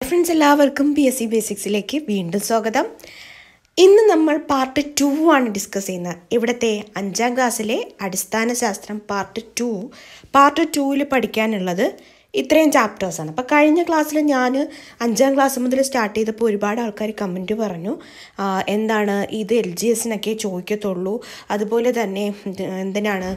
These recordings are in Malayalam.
ഫ്രണ്ട്സ് എല്ലാവർക്കും പി എസ് സി ബേസിക്സിലേക്ക് വീണ്ടും സ്വാഗതം. ഇന്ന് നമ്മൾ പാർട്ട് ടു ആണ് ഡിസ്കസ് ചെയ്യുന്നത്. ഇവിടുത്തെ അഞ്ചാം ക്ലാസ്സിലെ അടിസ്ഥാന ശാസ്ത്രം പാർട്ട് ടു പാർട്ട് ടുവിൽ പഠിക്കാനുള്ളത് ഇത്രയും ചാപ്റ്റേഴ്സാണ് അപ്പോൾ കഴിഞ്ഞ ക്ലാസ്സിൽ ഞാൻ അഞ്ചാം ക്ലാസ് മുതൽ സ്റ്റാർട്ട് ചെയ്തപ്പോൾ ഒരുപാട് ആൾക്കാർ കമന്റ് പറഞ്ഞു. എന്താണ് ഇത് എൽ ജി എസിനൊക്കെ ചോദിക്കത്തുള്ളൂ. അതുപോലെ തന്നെ എന്തിനാണ്?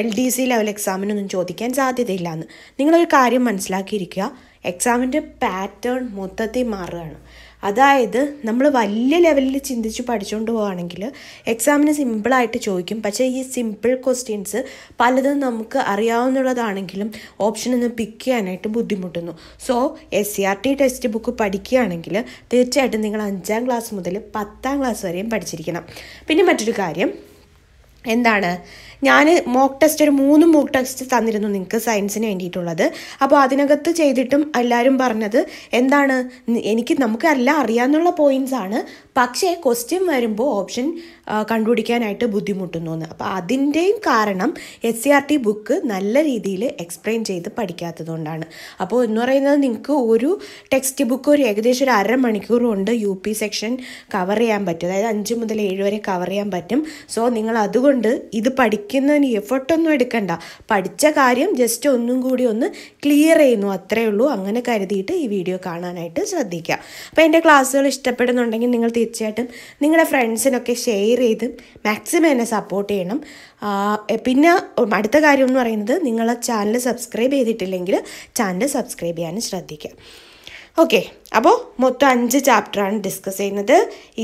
എൽ ഡി സി ലെവൽ എക്സാമിനൊന്നും ചോദിക്കാൻ സാധ്യതയില്ല എന്ന് നിങ്ങളൊരു കാര്യം മനസ്സിലാക്കിയിരിക്കുക. എക്സാമിന്റെ പാറ്റേൺ മൊത്തത്തിൽ മാറുകയാണ്. അതായത് നമ്മൾ വലിയ ലെവലിൽ ചിന്തിച്ച് പഠിച്ചുകൊണ്ട് പോവുകയാണെങ്കിൽ എക്സാമിന് സിമ്പിളായിട്ട് ചോദിക്കും. പക്ഷേ ഈ സിമ്പിൾ ക്വസ്റ്റ്യൻസ് പലതും നമുക്ക് അറിയാവുന്നതാണെങ്കിലും ഓപ്ഷൻ ഒന്ന് പിക്ക് ചെയ്യാനായിട്ട് ബുദ്ധിമുട്ടുന്നു. So S C R T text book പഠിക്കുകയാണെങ്കിൽ തീർച്ചയായിട്ടും നിങ്ങൾ അഞ്ചാം ക്ലാസ് മുതൽ പത്താം ക്ലാസ് വരെയും പഠിച്ചിരിക്കണം. പിന്നെ മറ്റൊരു കാര്യം എന്താണ്? ഞാൻ മോക്ക് ടെസ്റ്റ് ഒരു മൂന്ന് മോക്ക് ടെസ്റ്റ് തന്നിരുന്നു നിങ്ങൾക്ക് സയൻസിന് വേണ്ടിയിട്ടുള്ളത്. അപ്പോൾ അതിനകത്ത് ചെയ്തിട്ടും എല്ലാവരും പറഞ്ഞത് എന്താണ്? എനിക്ക് നമുക്ക് എല്ലാം അറിയാമെന്നുള്ള പോയിന്റ്സ് ആണ്. പക്ഷേ ക്വസ്റ്റ്യൻ വരുമ്പോൾ ഓപ്ഷൻ കണ്ടുപിടിക്കാനായിട്ട് ബുദ്ധിമുട്ടുന്നു എന്ന് അപ്പോൾ അതിന്റെയും കാരണം S C R T book നല്ല രീതിയിൽ എക്സ്പ്ലെയിൻ ചെയ്ത് പഠിക്കാത്തതുകൊണ്ടാണ്. അപ്പോൾ എന്ന് പറയുന്നത് നിങ്ങൾക്ക് ഒരു ടെക്സ്റ്റ് ബുക്ക് ഒരു ഏകദേശം ഒരു അരമണിക്കൂർ കൊണ്ട് യു പി സെക്ഷൻ കവർ ചെയ്യാൻ പറ്റും. അതായത് അഞ്ച് മുതൽ ഏഴ് വരെ കവർ ചെയ്യാൻ പറ്റും. സോ നിങ്ങൾ അതുകൊണ്ട് ഇത് പഠിക്കുന്നതിന് എഫർട്ടൊന്നും എടുക്കണ്ട. പഠിച്ച കാര്യം ജസ്റ്റ് ഒന്നും കൂടി ഒന്ന് ക്ലിയർ ചെയ്യുന്നു അത്രയേ ഉള്ളൂ. അങ്ങനെ കരുതിയിട്ട് ഈ വീഡിയോ കാണാനായിട്ട് ശ്രദ്ധിക്കുക. അപ്പോൾ എന്റെ ക്ലാസ്സുകൾ ഇഷ്ടപ്പെടുന്നുണ്ടെങ്കിൽ നിങ്ങൾ തീർച്ചയായിട്ടും നിങ്ങളുടെ ഫ്രണ്ട്സിനൊക്കെ ഷെയർ ചെയ്ത് മാക്സിമം എന്നെ സപ്പോർട്ട് ചെയ്യണം. പിന്നെ അടുത്ത കാര്യം എന്ന് പറയുന്നത് നിങ്ങൾ ചാനൽ സബ്സ്ക്രൈബ് ചെയ്തിട്ടില്ലെങ്കിൽ ചാനൽ സബ്സ്ക്രൈബ് ചെയ്യാനും ശ്രദ്ധിക്കുക. ഓക്കെ അപ്പോൾ മൊത്തം അഞ്ച് ചാപ്റ്ററാണ് ഡിസ്കസ് ചെയ്യുന്നത്.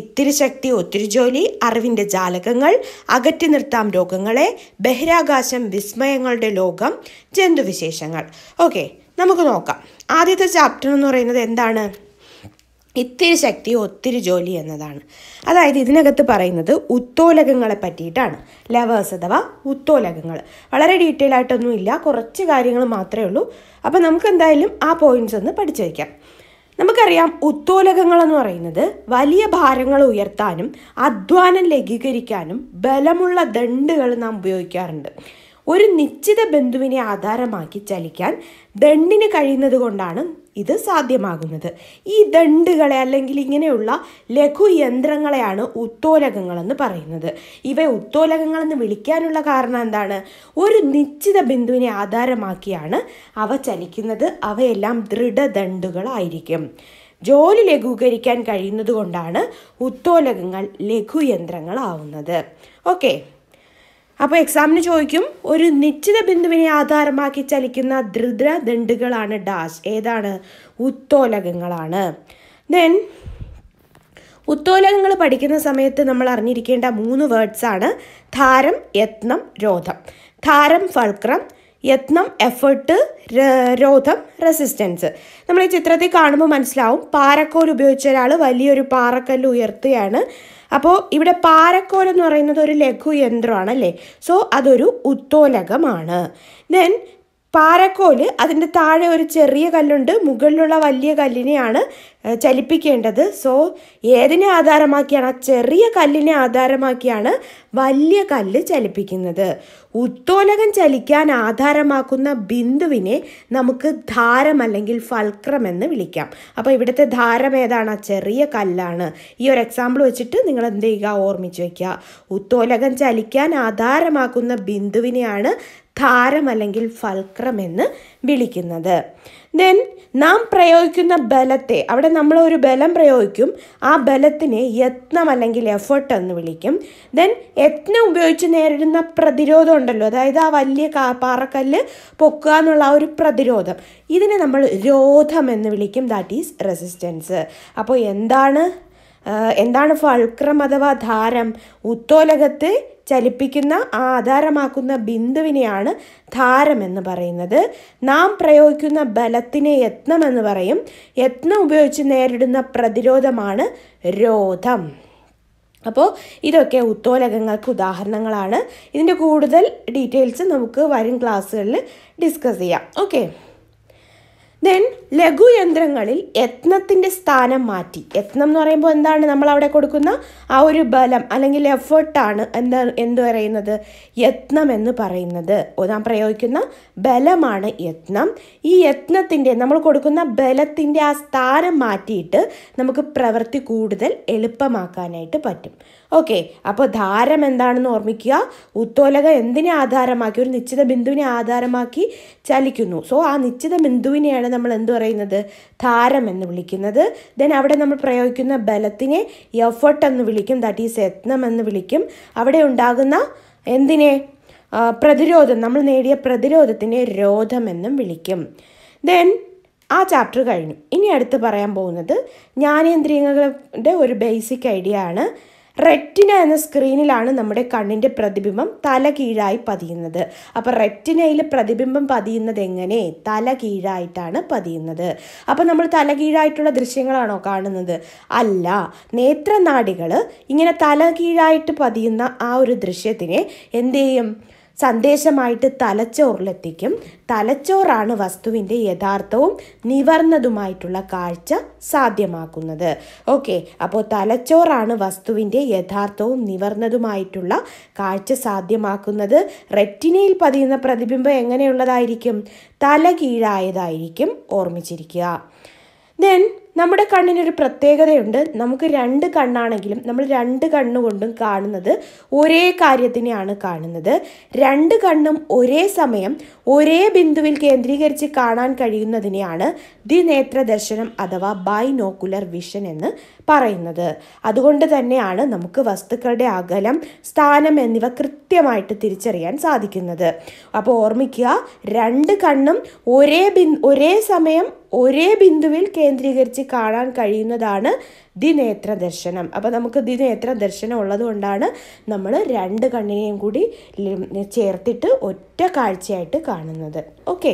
ഇത്തിരി ശക്തി ഒത്തിരി ജോലി അറിവിന്റെ ജാലകങ്ങൾ അകറ്റി നിർത്താം രോഗങ്ങളെ ബഹിരാകാശം വിസ്മയങ്ങളുടെ ലോകം ജന്തുവിശേഷങ്ങൾ. ഓക്കെ നമുക്ക് നോക്കാം. ആദ്യത്തെ ചാപ്റ്റർ എന്ന് പറയുന്നത് എന്താണ്? ഇത്തിരി ശക്തി ഒത്തിരി ജോലി എന്നതാണ്. അതായത് ഇതിനകത്ത് പറയുന്നത് ഉത്തോലകങ്ങളെ പറ്റിയിട്ടാണ്. ലവേഴ്സ് അഥവാ ഉത്തോലകങ്ങൾ. വളരെ ഡീറ്റെയിൽ ആയിട്ടൊന്നും ഇല്ല. കുറച്ച് കാര്യങ്ങൾ മാത്രമേ ഉള്ളൂ. അപ്പോൾ നമുക്ക് എന്തായാലും ആ പോയിന്റ്സ് ഒന്ന് പഠിച്ചു വയ്ക്കാം. നമുക്കറിയാം ഉത്തോലകങ്ങൾ എന്ന് പറയുന്നത് വലിയ ഭാരങ്ങൾ ഉയർത്താനും അധ്വാനം ലഘൂകരിക്കാനും ബലമുള്ള ദണ്ടുകൾ നാം ഉപയോഗിക്കാറുണ്ട്. ഒരു നിശ്ചിത ബന്ധുവിനെ ആധാരമാക്കി ചലിക്കാൻ ദണ്ടിന് കഴിയുന്നത് കൊണ്ടാണ് ഇത് സാധ്യമാകുന്നത്. ഈ ദണ്ടുകളെ അല്ലെങ്കിൽ ഇങ്ങനെയുള്ള ലഘു യന്ത്രങ്ങളെയാണ് ഉത്തോലകങ്ങളെന്ന് പറയുന്നത്. ഇവ ഉത്തോലകങ്ങളെന്ന് വിളിക്കാനുള്ള കാരണം എന്താണ്? ഒരു നിശ്ചിത ബിന്ദുവിനെ ആധാരമാക്കിയാണ് അവ ചലിക്കുന്നത്. അവയെല്ലാം ദൃഢദണ്ടുകളായിരിക്കും ജോലി ലഘൂകരിക്കാൻ കഴിയുന്നത് കൊണ്ടാണ് ഉത്തോലകങ്ങൾ ലഘുയന്ത്രങ്ങളാവുന്നത് ഓക്കെ. അപ്പോൾ എക്സാമിന് ചോദിക്കും ഒരു നിശ്ചിത ബിന്ദുവിനെ ആധാരമാക്കി ചലിക്കുന്ന ദൃദ്ര ദണ്ഡുകളാണ് ഡാഷ്. ഏതാണ്? ഉത്തോലകങ്ങളാണ്. ദെൻ ഉത്തോലകങ്ങൾ പഠിക്കുന്ന സമയത്ത് നമ്മൾ അറിഞ്ഞിരിക്കേണ്ട മൂന്ന് വേർഡ്സാണ് ധാരം യത്നം രോധം. ധാരം ഫൾക്രം യത്നം എഫേർട്ട് രോധം റെസിസ്റ്റൻസ് നമ്മൾ ഈ ചിത്രത്തിൽ കാണുമ്പോൾ മനസ്സിലാവും പാറക്കോൽ ഉപയോഗിച്ച ഒരാൾ വലിയൊരു പാറക്കല്ല് ഉയർത്തുകയാണ്. അപ്പോൾ ഇവിടെ പാറക്കോൽ എന്ന് പറയുന്നത് ഒരു ലഘു യന്ത്രമാണ് അല്ലേ? സോ അതൊരു ഉത്തോലകമാണ്. ദെൻ പാറക്കോൽ അതിന്റെ താഴെ ഒരു ചെറിയ കല്ലുണ്ട്. മുകളിലുള്ള വലിയ കല്ലിനെയാണ് ചലിപ്പിക്കേണ്ടത്. സോ ഏതിനെ ആധാരമാക്കിയാണ്? ആ ചെറിയ കല്ലിനെ ആധാരമാക്കിയാണ് വലിയ കല്ല് ചലിപ്പിക്കുന്നത്. ഉത്തോലകം ചലിക്കാൻ ആധാരമാക്കുന്ന ബിന്ദുവിനെ നമുക്ക് ധാരം അല്ലെങ്കിൽ ഫൽക്രം എന്ന് വിളിക്കാം. അപ്പോൾ ഇവിടുത്തെ ധാരം ഏതാണ്? ചെറിയ കല്ലാണ്. ഈ ഒരു എക്സാമ്പിൾ വെച്ചിട്ട് നിങ്ങൾ എന്ത് ചെയ്യുക? ഓർമ്മിച്ച് വയ്ക്കുക ഉത്തോലകം ചലിക്കാൻ ആധാരമാക്കുന്ന ബിന്ദുവിനെയാണ് ധാരം അല്ലെങ്കിൽ ഫൽക്രം എന്ന് വിളിക്കുന്നത്. ദെൻ നാം പ്രയോഗിക്കുന്ന ബലത്തെ അവിടെ നമ്മൾ ഒരു ബലം പ്രയോഗിക്കും ആ ബലത്തിനെ യത്നം അല്ലെങ്കിൽ എഫേർട്ട് എന്ന് വിളിക്കും. ദെൻ യത്നം ഉപയോഗിച്ച് നേരിടുന്ന പ്രതിരോധം ഉണ്ടല്ലോ അതായത് ആ വലിയ പാറക്കല്ല് പൊക്കുക എന്നുള്ള ആ ഒരു പ്രതിരോധം. ഇതിനെ നമ്മൾ രോധം എന്ന് വിളിക്കും ദാറ്റ് ഈസ് റെസിസ്റ്റൻസ് അപ്പോൾ എന്താണ്? എന്താണ് ഫൾക്രം അഥവാ ധാരം ഉത്തോലകത്തെ ചലിപ്പിക്കുന്ന ആധാരമാക്കുന്ന ബിന്ദുവിനെയാണ് എന്ന് പറയുന്നത്. നാം പ്രയോഗിക്കുന്ന ബലത്തിനെ യത്നം എന്ന് പറയും. യത്നം ഉപയോഗിച്ച് നേരിടുന്ന പ്രതിരോധമാണ് രോധം. അപ്പോൾ ഇതൊക്കെ ഉത്തോലകങ്ങൾക്ക് ഉദാഹരണങ്ങളാണ്. ഇതിന്റെ കൂടുതൽ ഡീറ്റെയിൽസ് നമുക്ക് വരും ക്ലാസ്സുകളിൽ ഡിസ്കസ് ചെയ്യാം. ഓക്കെ. ദെൻ ലഘുയന്ത്രങ്ങളിൽ യത്നത്തിന്റെ സ്ഥാനം മാറ്റി. യത്നം എന്ന് പറയുമ്പോൾ എന്താണ് നമ്മൾ അവിടെ കൊടുക്കുന്ന? ആ ഒരു ബലം അല്ലെങ്കിൽ എഫേർട്ടാണ് എന്താ എന്ത് പറയുന്നത്? യത്നം എന്ന് പറയുന്നത്. നാം പ്രയോഗിക്കുന്ന ബലമാണ് യത്നം. ഈ യത്നത്തിന്റെ നമ്മൾ കൊടുക്കുന്ന ബലത്തിന്റെ ആ സ്ഥാനം മാറ്റിയിട്ട് നമുക്ക് പ്രവൃത്തി കൂടുതൽ എളുപ്പമാക്കാനായിട്ട് പറ്റും. ഓക്കെ അപ്പോൾ ധാരം എന്താണെന്ന് ഓർമ്മിക്കുക. ഉത്തോലകം എന്തിനെ ആധാരമാക്കി? ഒരു നിശ്ചിത ബിന്ദുവിനെ ആധാരമാക്കി ചലിക്കുന്നു. സോ ആ നിശ്ചിത ബിന്ദുവിനെയാണ് നമ്മൾ എന്ത് പറയുന്നത്? ധാരം എന്ന് വിളിക്കുന്നത്. ദെൻ അവിടെ നമ്മൾ പ്രയോഗിക്കുന്ന ബലത്തിനെ എഫർട്ട് എന്ന് വിളിക്കും. ദാറ്റ് ഈസ് യത്നം എന്ന് വിളിക്കും. അവിടെ ഉണ്ടാകുന്ന എന്തിനെ? പ്രതിരോധം. നമ്മൾ നേടിയ പ്രതിരോധത്തിനെ രോധം എന്നും വിളിക്കും. ദെൻ ആ ചാപ്റ്റർ കഴിഞ്ഞു. ഇനി അടുത്ത് പറയാൻ പോകുന്നത് ജ്ഞാനേന്ദ്രിയങ്ങളുടെ ഒരു ബേസിക് ഐഡിയ ആണ്. റെറ്റിന എന്ന സ്ക്രീനിലാണ് നമ്മുടെ കണ്ണിന്റെ പ്രതിബിംബം തല കീഴായി പതിയുന്നത്. അപ്പോൾ റെറ്റിനയിൽ പ്രതിബിംബം പതിയുന്നത് എങ്ങനെ? തല കീഴായിട്ടാണ് പതിയുന്നത്. അപ്പോൾ നമ്മൾ തല കീഴായിട്ടുള്ള ദൃശ്യങ്ങളാണോ കാണുന്നത്? അല്ല നേത്രനാടികൾ ഇങ്ങനെ തല കീഴായിട്ട് പതിയുന്ന ആ ഒരു ദൃശ്യത്തിനെ എന്ത് ചെയ്യും? സന്ദേശമായിട്ട് തലച്ചോറിലെത്തിക്കും. തലച്ചോറാണ് വസ്തുവിന്റെ യഥാർത്ഥവും നിവർന്നതുമായിട്ടുള്ള കാഴ്ച സാധ്യമാക്കുന്നത്. ഓക്കെ അപ്പോൾ തലച്ചോറാണ് വസ്തുവിന്റെ യഥാർത്ഥവും നിവർന്നതുമായിട്ടുള്ള കാഴ്ച സാധ്യമാക്കുന്നത്. റെറ്റിനയിൽ പതിയുന്ന പ്രതിബിംബം എങ്ങനെയുള്ളതായിരിക്കും? തല കീഴായതായിരിക്കും ഓർമ്മിച്ചിരിക്കുക. ദെൻ നമ്മുടെ കണ്ണിനൊരു പ്രത്യേകതയുണ്ട്. നമുക്ക് രണ്ട് കണ്ണാണെങ്കിലും നമ്മൾ രണ്ട് കണ്ണുകൊണ്ടും കാണുന്നത് ഒരേ കാര്യത്തിനെയാണ് കാണുന്നത്. രണ്ട് കണ്ണും ഒരേ സമയം ഒരേ ബിന്ദുവിൽ കേന്ദ്രീകരിച്ച് കാണാൻ കഴിയുന്നതിനെയാണ് ദിനേത്ര ദർശനം അഥവാ ബൈനോക്കുലർ വിഷൻ എന്ന് പറയുന്നത്. അതുകൊണ്ട് തന്നെയാണ് നമുക്ക് വസ്തുക്കളുടെ അകലം സ്ഥാനം എന്നിവ കൃത്യമായിട്ട് തിരിച്ചറിയാൻ സാധിക്കുന്നത്. അപ്പോൾ ഓർമ്മിക്കുക രണ്ട് കണ്ണും ഒരേ ബിൻ ഒരേ സമയം ഒരേ ബിന്ദുവിൽ കേന്ദ്രീകരിച്ച് കാണാൻ കഴിയുന്നതാണ് ദിനേത്ര ദർശനം. അപ്പോൾ നമുക്ക് ദിനേത്ര ദർശനം ഉള്ളതുകൊണ്ടാണ് നമ്മൾ രണ്ട് കണ്ണിനെയും കൂടി ചേർത്തിട്ട് ഒറ്റ കാഴ്ചയായിട്ട് കാണുന്നത്. ഓക്കെ.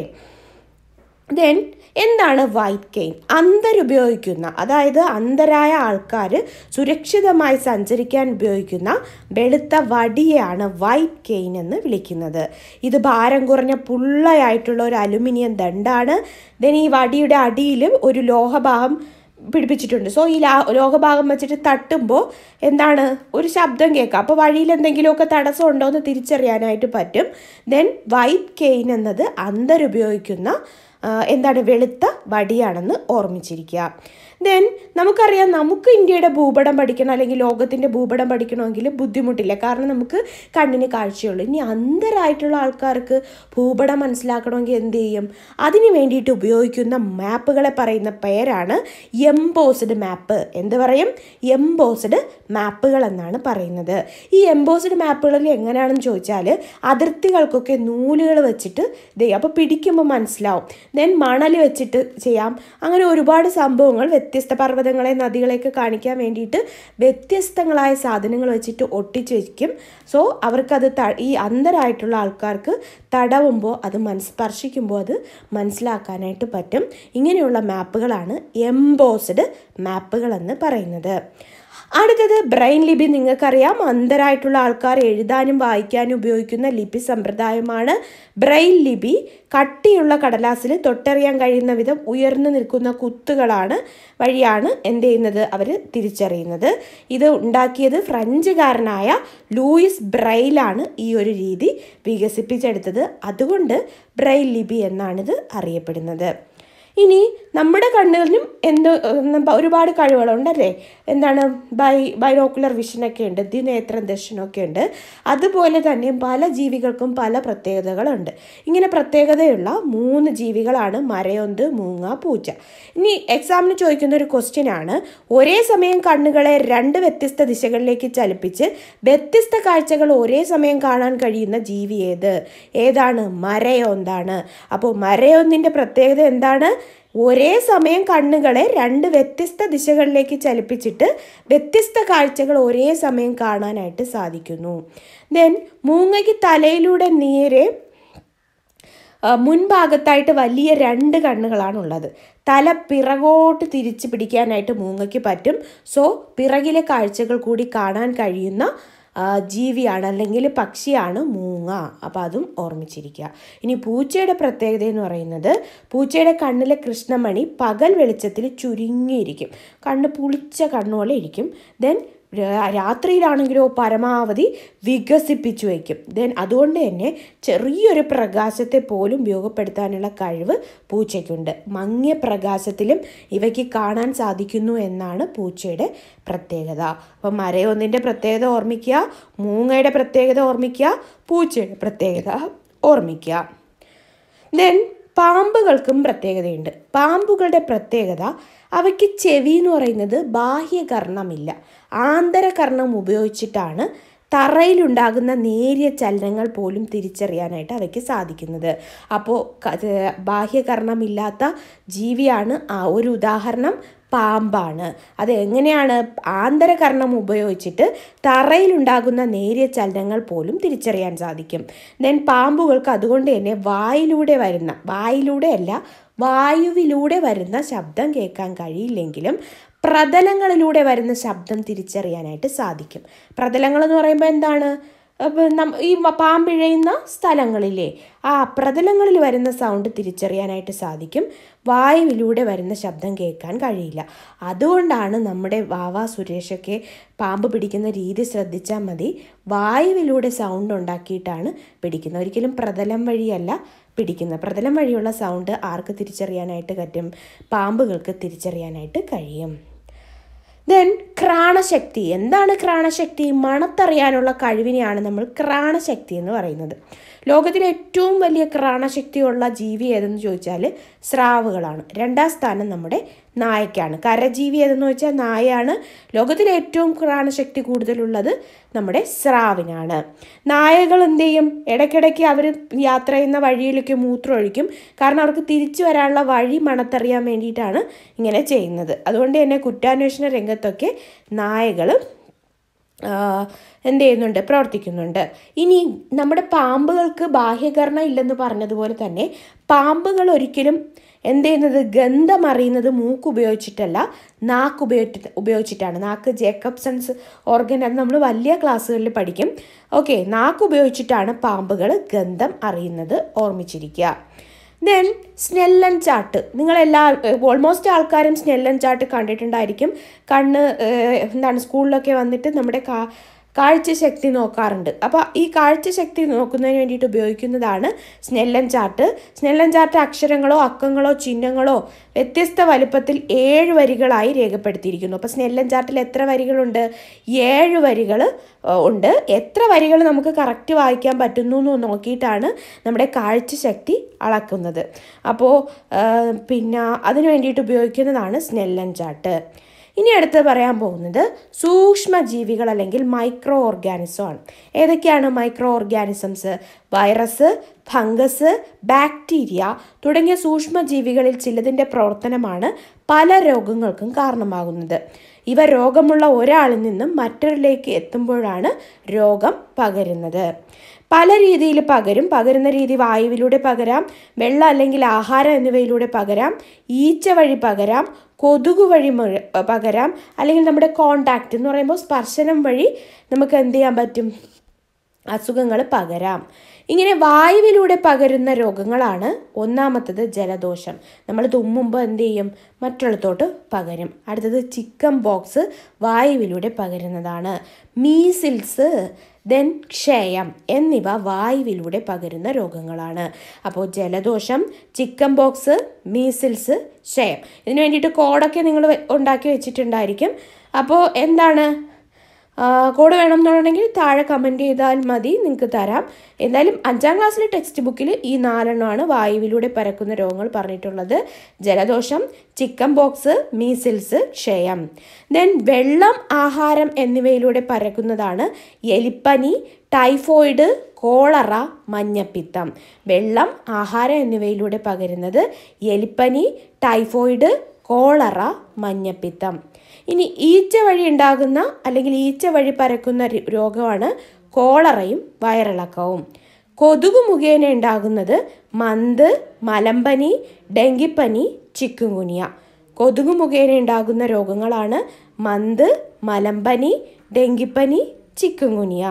ദെൻ എന്താണ് വൈറ്റ് കെയിൻ? അന്തരുപയോഗിക്കുന്ന അതായത് അന്തരായ ആൾക്കാർ സുരക്ഷിതമായി സഞ്ചരിക്കാൻ ഉപയോഗിക്കുന്ന വെളുത്ത വടിയെയാണ് വൈറ്റ് കെയിൻ എന്ന് വിളിക്കുന്നത്. ഇത് ഭാരം കുറഞ്ഞ പുള്ളയായിട്ടുള്ള ഒരു അലുമിനിയം ദണ്ടാണ്. ദെൻ ഈ വടിയുടെ അടിയിൽ ഒരു ലോഹഭാഗം പിടിപ്പിച്ചിട്ടുണ്ട്. സോ ഈ ലാ ലോഹഭാഗം വെച്ചിട്ട് തട്ടുമ്പോൾ എന്താണ്? ഒരു ശബ്ദം കേൾക്കാം. അപ്പോൾ വഴിയിൽ എന്തെങ്കിലുമൊക്കെ തടസ്സം ഉണ്ടോ എന്ന് തിരിച്ചറിയാനായിട്ട് പറ്റും. ദെൻ വൈറ്റ് കെയിൻ എന്നത് അന്തരുപയോഗിക്കുന്ന എന്താണ് വെളുത്ത വടിയാണെന്ന് ഓർമ്മിച്ചിരിക്കുക. ദെൻ നമുക്കറിയാം നമുക്ക് ഇന്ത്യയുടെ ഭൂപടം പഠിക്കണം അല്ലെങ്കിൽ ലോകത്തിന്റെ ഭൂപടം പഠിക്കണമെങ്കിൽ ബുദ്ധിമുട്ടില്ല. കാരണം നമുക്ക് കണ്ണിന് കാഴ്ചയുള്ളൂ. ഇനി അന്ധരായിട്ടുള്ള ആൾക്കാർക്ക് ഭൂപടം മനസ്സിലാക്കണമെങ്കിൽ എന്ത് ചെയ്യും? അതിന് വേണ്ടിയിട്ട് ഉപയോഗിക്കുന്ന മാപ്പുകളെ പറയുന്ന പേരാണ് എംബോസ്ഡ് മാപ്പ് എന്ത് പറയും? എംബോസ്ഡ് മാപ്പുകൾ എന്നാണ് പറയുന്നത്. ഈ എംബോസ്ഡ് മാപ്പുകളിൽ എങ്ങനെയാണെന്ന് ചോദിച്ചാൽ അതിർത്തികൾക്കൊക്കെ നൂലുകൾ വെച്ചിട്ട് ദേ അപ്പോൾ പിടിക്കുമ്പോൾ മനസ്സിലാവും. ദെൻ മണൽ വെച്ചിട്ട് ചെയ്യാം. അങ്ങനെ ഒരുപാട് സംഭവങ്ങൾ വ്യത്യസ്ത പർവതങ്ങളെ നദികളെയൊക്കെ കാണിക്കാൻ വേണ്ടിയിട്ട് വ്യത്യസ്തങ്ങളായ സാധനങ്ങൾ വെച്ചിട്ട് ഒട്ടിച്ച് വയ്ക്കും സോ അവർക്കത് ത ഈ അന്ധരായിട്ടുള്ള ആൾക്കാർക്ക് തടവുമ്പോൾ അത് മനസ് സ്പർശിക്കുമ്പോൾ അത് മനസ്സിലാക്കാനായിട്ട് പറ്റും. ഇങ്ങനെയുള്ള മാപ്പുകളാണ് എംബോസ്ഡ് മാപ്പുകളെന്ന് പറയുന്നത്. അടുത്തത് ബ്രെയിൻ ലിപി നിങ്ങൾക്കറിയാം. അന്ധരായിട്ടുള്ള ആൾക്കാർ എഴുതാനും വായിക്കാനും ഉപയോഗിക്കുന്ന ലിപി സമ്പ്രദായമാണ് ബ്രെയിൻ ലിപി. കട്ടിയുള്ള കടലാസിൽ തൊട്ടറിയാൻ കഴിയുന്ന വിധം ഉയർന്നു നിൽക്കുന്ന കുത്തുകളാണ് വഴിയാണ് എന്ത് ചെയ്യുന്നത് അവർ തിരിച്ചറിയുന്നത്. ഇത് ഉണ്ടാക്കിയത് ഫ്രഞ്ചുകാരനായ ലൂയിസ് ബ്രെയിലാണ് ഈ ഒരു രീതി വികസിപ്പിച്ചെടുത്തത്. അതുകൊണ്ട് ബ്രെയിൽ ലിപി എന്നാണിത് അറിയപ്പെടുന്നത്. ഇനി നമ്മുടെ കണ്ണുകളിലും എന്ത് ഒരുപാട് കഴിവുകളുണ്ടല്ലേ? എന്താണ് ബൈ ബൈനോക്കുലർ വിഷനൊക്കെ ഉണ്ട് ദിനേത്ര ദർശനമൊക്കെ ഉണ്ട്. അതുപോലെ തന്നെ പല ജീവികൾക്കും പല പ്രത്യേകതകളുണ്ട്. ഇങ്ങനെ പ്രത്യേകതയുള്ള മൂന്ന് ജീവികളാണ് മരയൊന്ത് മൂങ്ങ പൂച്ച. ഇനി എക്സാമിന് ചോദിക്കുന്ന ഒരു ക്വസ്റ്റ്യൻ ആണ്. ഒരേ സമയം കണ്ണുകളെ രണ്ട് വ്യത്യസ്ത ദിശകളിലേക്ക് ചലിപ്പിച്ച് വ്യത്യസ്ത കാഴ്ചകൾ ഒരേ സമയം കാണാൻ കഴിയുന്ന ജീവി ഏത്? ഏതാണ്? മരയൊന്താണ്. അപ്പോൾ മരയൊന്നിന്റെ പ്രത്യേകത എന്താണ്? ഒരേ സമയം കണ്ണുകളെ രണ്ട് വ്യത്യസ്ത ദിശകളിലേക്ക് ചലിപ്പിച്ചിട്ട് വ്യത്യസ്ത കാഴ്ചകൾ ഒരേ സമയം കാണാനായിട്ട് സാധിക്കുന്നു. ദെൻ മൂങ്ങയ്ക്ക് തലയിലൂടെ നേരെ മുൻഭാഗത്തായിട്ട് വലിയ രണ്ട് കണ്ണുകളാണുള്ളത്. തല പിറകോട്ട് തിരിച്ച് പിടിക്കാനായിട്ട് മൂങ്ങയ്ക്ക് പറ്റും. സോ പിറകിലെ കാഴ്ചകൾ കൂടി കാണാൻ കഴിയുന്ന ജീവിയാണ് അല്ലെങ്കിൽ പക്ഷിയാണ് മൂങ്ങ. അപ്പോൾ അതും ഓർമ്മിച്ചിരിക്കുക. ഇനി പൂച്ചയുടെ പ്രത്യേകത എന്ന് പറയുന്നത് പൂച്ചയുടെ കണ്ണിലെ കൃഷ്ണമണി പകൽ വെളിച്ചത്തിൽ ചുരുങ്ങിയിരിക്കും. കണ്ണ് പുളിച്ച കണ്ണുപോലെ ഇരിക്കും. ദെൻ രാത്രിയിലാണെങ്കിലോ പരമാവധി വികസിപ്പിച്ചു വയ്ക്കും. ദെൻ അതുകൊണ്ട് തന്നെ ചെറിയൊരു പ്രകാശത്തെ പോലും ഉപയോഗപ്പെടുത്താനുള്ള കഴിവ് പൂച്ചയ്ക്കുണ്ട്. മങ്ങിയ പ്രകാശത്തിലും ഇവയ്ക്ക് കാണാൻ സാധിക്കുന്നു എന്നാണ് പൂച്ചയുടെ പ്രത്യേകത. അപ്പം മരയൊന്നിന്റെ പ്രത്യേകത ഓർമ്മിക്കുക മൂങ്ങയുടെ പ്രത്യേകത ഓർമ്മിക്കുക പൂച്ചയുടെ പ്രത്യേകത ഓർമ്മിക്കുക. ദെൻ പാമ്പുകൾക്കും പ്രത്യേകതയുണ്ട്. പാമ്പുകളുടെ പ്രത്യേകത അവയ്ക്ക് ചെവി എന്ന് പറയുന്നത് ബാഹ്യകർണമില്ല. ആന്തരകർണം ഉപയോഗിച്ചിട്ടാണ് തറയിലുണ്ടാകുന്ന നേരിയ ചലനങ്ങൾ പോലും തിരിച്ചറിയാനായിട്ട് അവയ്ക്ക് സാധിക്കുന്നത്. അപ്പോൾ ബാഹ്യകർണമില്ലാത്ത ജീവിയാണ് ആ ഒരു ഉദാഹരണം. പാമ്പാണ്. അത് എങ്ങനെയാണ് ആന്തരകർണം ഉപയോഗിച്ചിട്ട് തറയിലുണ്ടാകുന്ന നേരിയ ചലനങ്ങൾ പോലും തിരിച്ചറിയാൻ സാധിക്കും. ദെൻ പാമ്പുകൾക്ക് അതുകൊണ്ട് തന്നെ വായിലൂടെ വരുന്ന വായിലൂടെയല്ല വായുവിലൂടെ വരുന്ന ശബ്ദം കേൾക്കാൻ കഴിയില്ലെങ്കിലും പ്രതലങ്ങളിലൂടെ വരുന്ന ശബ്ദം തിരിച്ചറിയാനായിട്ട് സാധിക്കും. പ്രതലങ്ങൾ എന്ന് പറയുമ്പോൾ എന്താണ്? ഈ പാമ്പിഴയുന്ന സ്ഥലങ്ങളില്ലേ ആ പ്രതലങ്ങളിൽ വരുന്ന സൗണ്ട് തിരിച്ചറിയാനായിട്ട് സാധിക്കും. വായുവിലൂടെ വരുന്ന ശബ്ദം കേൾക്കാൻ കഴിയില്ല. അതുകൊണ്ടാണ് നമ്മുടെ വാവ സുരേഷൊക്കെ പാമ്പ് പിടിക്കുന്ന രീതി ശ്രദ്ധിച്ചാൽ മതി. വായുവിലൂടെ സൗണ്ട് ഉണ്ടാക്കിയിട്ടാണ് പിടിക്കുന്നത്. ഒരിക്കലും പ്രതലം വഴിയല്ല പിടിക്കുന്നത്. പ്രതലം വഴിയുള്ള സൗണ്ട് ആർക്ക് തിരിച്ചറിയാനായിട്ട് പറ്റും? പാമ്പുകൾക്ക് തിരിച്ചറിയാനായിട്ട് കഴിയും. ദെൻ ക്രാണശക്തി. എന്താണ് ക്രാണശക്തി? മണത്തറിയാനുള്ള കഴിവിനെയാണ് നമ്മൾ ക്രാണശക്തി എന്ന് പറയുന്നത്. ലോകത്തിലെ ഏറ്റവും വലിയ ക്രാണശക്തിയുള്ള ജീവി ഏതെന്ന് ചോദിച്ചാൽ സ്രാവുകളാണ്. രണ്ടാം സ്ഥാനം നമ്മുടെ നായക്കാണ്. കരജീവി ഏതെന്ന് വെച്ചാൽ നായയാണ്. ലോകത്തിലെ ഏറ്റവും പ്രാണശക്തി കൂടുതലുള്ളത് നമ്മുടെ സ്രാവിനാണ്. നായകൾ എന്ത് ചെയ്യും? ഇടയ്ക്കിടയ്ക്ക് അവർ യാത്ര ചെയ്യുന്ന വഴിയിലൊക്കെ മൂത്രം ഒഴിക്കും കാരണം അവർക്ക് തിരിച്ചു വരാനുള്ള വഴി മണത്തറിയാൻ വേണ്ടിയിട്ടാണ് ഇങ്ങനെ ചെയ്യുന്നത്. അതുകൊണ്ട് തന്നെ കുറ്റാന്വേഷണ രംഗത്തൊക്കെ നായകൾ എന്ത് ചെയ്യുന്നുണ്ട്? പ്രവർത്തിക്കുന്നുണ്ട്. ഇനി നമ്മുടെ പാമ്പുകൾക്ക് ബാഹ്യകരണം ഇല്ലെന്ന് പറഞ്ഞതുപോലെ തന്നെ പാമ്പുകൾ ഒരിക്കലും എന്ത് ചെയ്യുന്നത് ഗന്ധം അറിയുന്നത് മൂക്ക് ഉപയോഗിച്ചിട്ടല്ല നാക്ക് ഉപയോഗിച്ച് ഉപയോഗിച്ചിട്ടാണ് നാക്ക് ജേക്കബ്സൺസ് ഓർഗൻ അത് നമ്മൾ വലിയ ക്ലാസ്സുകളിൽ പഠിക്കും. ഓക്കെ നാക്ക് ഉപയോഗിച്ചിട്ടാണ് പാമ്പുകൾ ഗന്ധം അറിയുന്നത് ഓർമ്മിച്ചിരിക്കുക. ദെൻ സ്നെല്ലൻ ചാട്ട് നിങ്ങളെല്ലാ ഓൾമോസ്റ്റ് ആൾക്കാരും സ്നെല്ലൻ ചാട്ട് കണ്ടിട്ടുണ്ടായിരിക്കും. കണ്ണ് എന്താണ് സ്കൂളിലൊക്കെ വന്നിട്ട് നമ്മുടെ കാ കാഴ്ചശക്തി നോക്കാറുണ്ട്. അപ്പോൾ ഈ കാഴ്ചശക്തി നോക്കുന്നതിന് വേണ്ടിയിട്ട് ഉപയോഗിക്കുന്നതാണ് സ്നെല്ലൻ ചാർട്ട്. സ്നെല്ലൻ ചാർട്ട് അക്ഷരങ്ങളോ അക്കങ്ങളോ ചിഹ്നങ്ങളോ വ്യത്യസ്ത വലുപ്പത്തിൽ ഏഴ് വരികളായി രേഖപ്പെടുത്തിയിരിക്കുന്നു. അപ്പോൾ സ്നെല്ലൻ ചാർട്ടിൽ എത്ര വരികളുണ്ട്? ഏഴ് വരികൾ ഉണ്ട്. എത്ര വരികൾ നമുക്ക് കറക്റ്റ് വായിക്കാൻ പറ്റുന്നു എന്ന് നോക്കിയിട്ടാണ് നമ്മുടെ കാഴ്ചശക്തി അളക്കുന്നത്. അപ്പോൾ പിന്നെ അതിന് വേണ്ടിയിട്ട് ഉപയോഗിക്കുന്നതാണ് സ്നെല്ലൻ ചാർട്ട്. ഇനി അടുത്ത് പറയാൻ പോകുന്നത് സൂക്ഷ്മജീവികൾ അല്ലെങ്കിൽ മൈക്രോ ഓർഗാനിസം ആണ് ഏതൊക്കെയാണ് micro organisms virus fungus bacteria തുടങ്ങിയ സൂക്ഷ്മജീവികളിൽ ചിലതിന്റെ പ്രവർത്തനമാണ് പല രോഗങ്ങൾക്കും കാരണമാകുന്നത്. ഇവ രോഗമുള്ള ഒരാളിൽ നിന്നും മറ്റൊരിലേക്ക് എത്തുമ്പോഴാണ് രോഗം പകരുന്നത്. പല രീതിയിൽ പകരും. പകരുന്ന രീതി വായുവിലൂടെ പകരാം. വെള്ളം അല്ലെങ്കിൽ ആഹാരം എന്നിവയിലൂടെ പകരാം. ഈച്ച വഴി പകരാം. കൊതുക് വഴി പകരാം. അല്ലെങ്കിൽ നമ്മുടെ കോണ്ടാക്റ്റ് എന്ന് പറയുമ്പോൾ സ്പർശനം വഴി നമുക്ക് എന്ത് ചെയ്യാൻ പറ്റും? അസുഖങ്ങൾ പകരാം. ഇങ്ങനെ വായുവിലൂടെ പകരുന്ന രോഗങ്ങളാണ് ഒന്നാമത്തത് ജലദോഷം. നമ്മൾ തുമ്മുമ്പോൾ എന്ത് ചെയ്യും? മറ്റുള്ളത്തോട്ട് പകരും. അടുത്തത് ചിക്കൻ ബോക്സ് വായുവിലൂടെ പകരുന്നതാണ്. മീസിൽസ് ദെൻ ക്ഷയം എന്നിവ വായുവിലൂടെ പകരുന്ന രോഗങ്ങളാണ്. അപ്പോൾ ജലദോഷം ചിക്കൻ ബോക്സ് മീസിൽസ് ക്ഷയം. ഇതിന് വേണ്ടിയിട്ട് കോഡൊക്കെ നിങ്ങൾ ഉണ്ടാക്കി വെച്ചിട്ടുണ്ടായിരിക്കും. അപ്പോൾ എന്താണ്? കോഡ് വേണം എന്നുണ്ടെങ്കിൽ താഴെ കമന്റ് ചെയ്താൽ മതി നിങ്ങൾക്ക് തരാം. എന്തായാലും അഞ്ചാം ക്ലാസ്സിലെ ടെക്സ്റ്റ് ബുക്കിൽ ഈ നാലെണ്ണമാണ് വായുവിലൂടെ പരക്കുന്ന രോഗങ്ങൾ പറഞ്ഞിട്ടുള്ളത്. ജലദോഷം ചിക്കൻ ബോക്സ് മീസിൽസ് ക്ഷയം. ദെൻ വെള്ളം ആഹാരം എന്നിവയിലൂടെ പരക്കുന്നതാണ് എലിപ്പനി ടൈഫോയിഡ് കോളറ മഞ്ഞപ്പിത്തം. വെള്ളം ആഹാരം എന്നിവയിലൂടെ പകരുന്നത് എലിപ്പനി ടൈഫോയിഡ് കോളറ മഞ്ഞപ്പിത്തം. ഇനി ഈച്ച വഴി ഉണ്ടാകുന്ന അല്ലെങ്കിൽ ഈച്ച വഴി പരക്കുന്ന രോഗമാണ് കോളറയും വയറിളക്കവും. കൊതുക് മുഖേന ഉണ്ടാകുന്നത് മന്ത് മലമ്പനി ഡെങ്കിപ്പനി ചിക്കുങ്കുനിയ. കൊതുക് മുഖേന ഉണ്ടാകുന്ന രോഗങ്ങളാണ് മന്ത് മലമ്പനി ഡെങ്കിപ്പനി ചിക്കുങ്കുനിയ.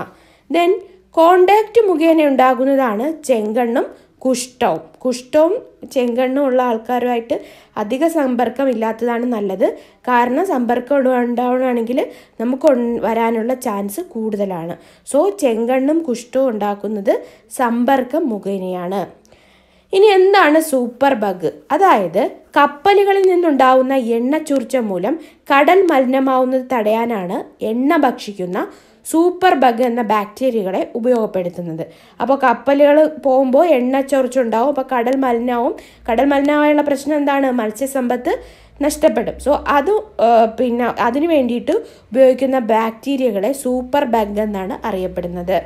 ദെൻ കോണ്ടാക്റ്റ് മുഖേന ഉണ്ടാകുന്നതാണ് ചെങ്കണ്ണും കുഷ്ഠവും. കുഷ്ഠവും ചെങ്കണ്ണും ഉള്ള ആൾക്കാരുമായിട്ട് അധിക സമ്പർക്കം ഇല്ലാത്തതാണ് നല്ലത്. കാരണം സമ്പർക്കം ഉണ്ടാവുകയാണെങ്കിൽ നമുക്ക് വരാനുള്ള ചാൻസ് കൂടുതലാണ്. സോ ചെങ്കണ്ണും കുഷ്ഠവും ഉണ്ടാക്കുന്നത് സമ്പർക്കം മുഖേനയാണ്. ഇനി എന്താണ് സൂപ്പർ ബഗ്? അതായത് കപ്പലുകളിൽ നിന്നുണ്ടാവുന്ന എണ്ണ ചൂർച്ച മൂലം കടൽ മലിനമാവുന്നത് തടയാനാണ് എണ്ണ ഭക്ഷിക്കുന്ന സൂപ്പർ ബഗ് എന്ന ബാക്ടീരിയകളെ ഉപയോഗപ്പെടുത്തുന്നത്. അപ്പോൾ കപ്പലുകൾ പോകുമ്പോൾ എണ്ണ ചൊറിച്ചുണ്ടാവും. അപ്പോൾ കടൽ മലിനാവും. കടൽ മലിനമായുള്ള പ്രശ്നം എന്താണ്? മത്സ്യസമ്പത്ത് നഷ്ടപ്പെടും. സോ അത് പിന്നെ അതിനു വേണ്ടിയിട്ട് ഉപയോഗിക്കുന്ന ബാക്ടീരിയകളെ സൂപ്പർ ബഗ് എന്നാണ് അറിയപ്പെടുന്നത്.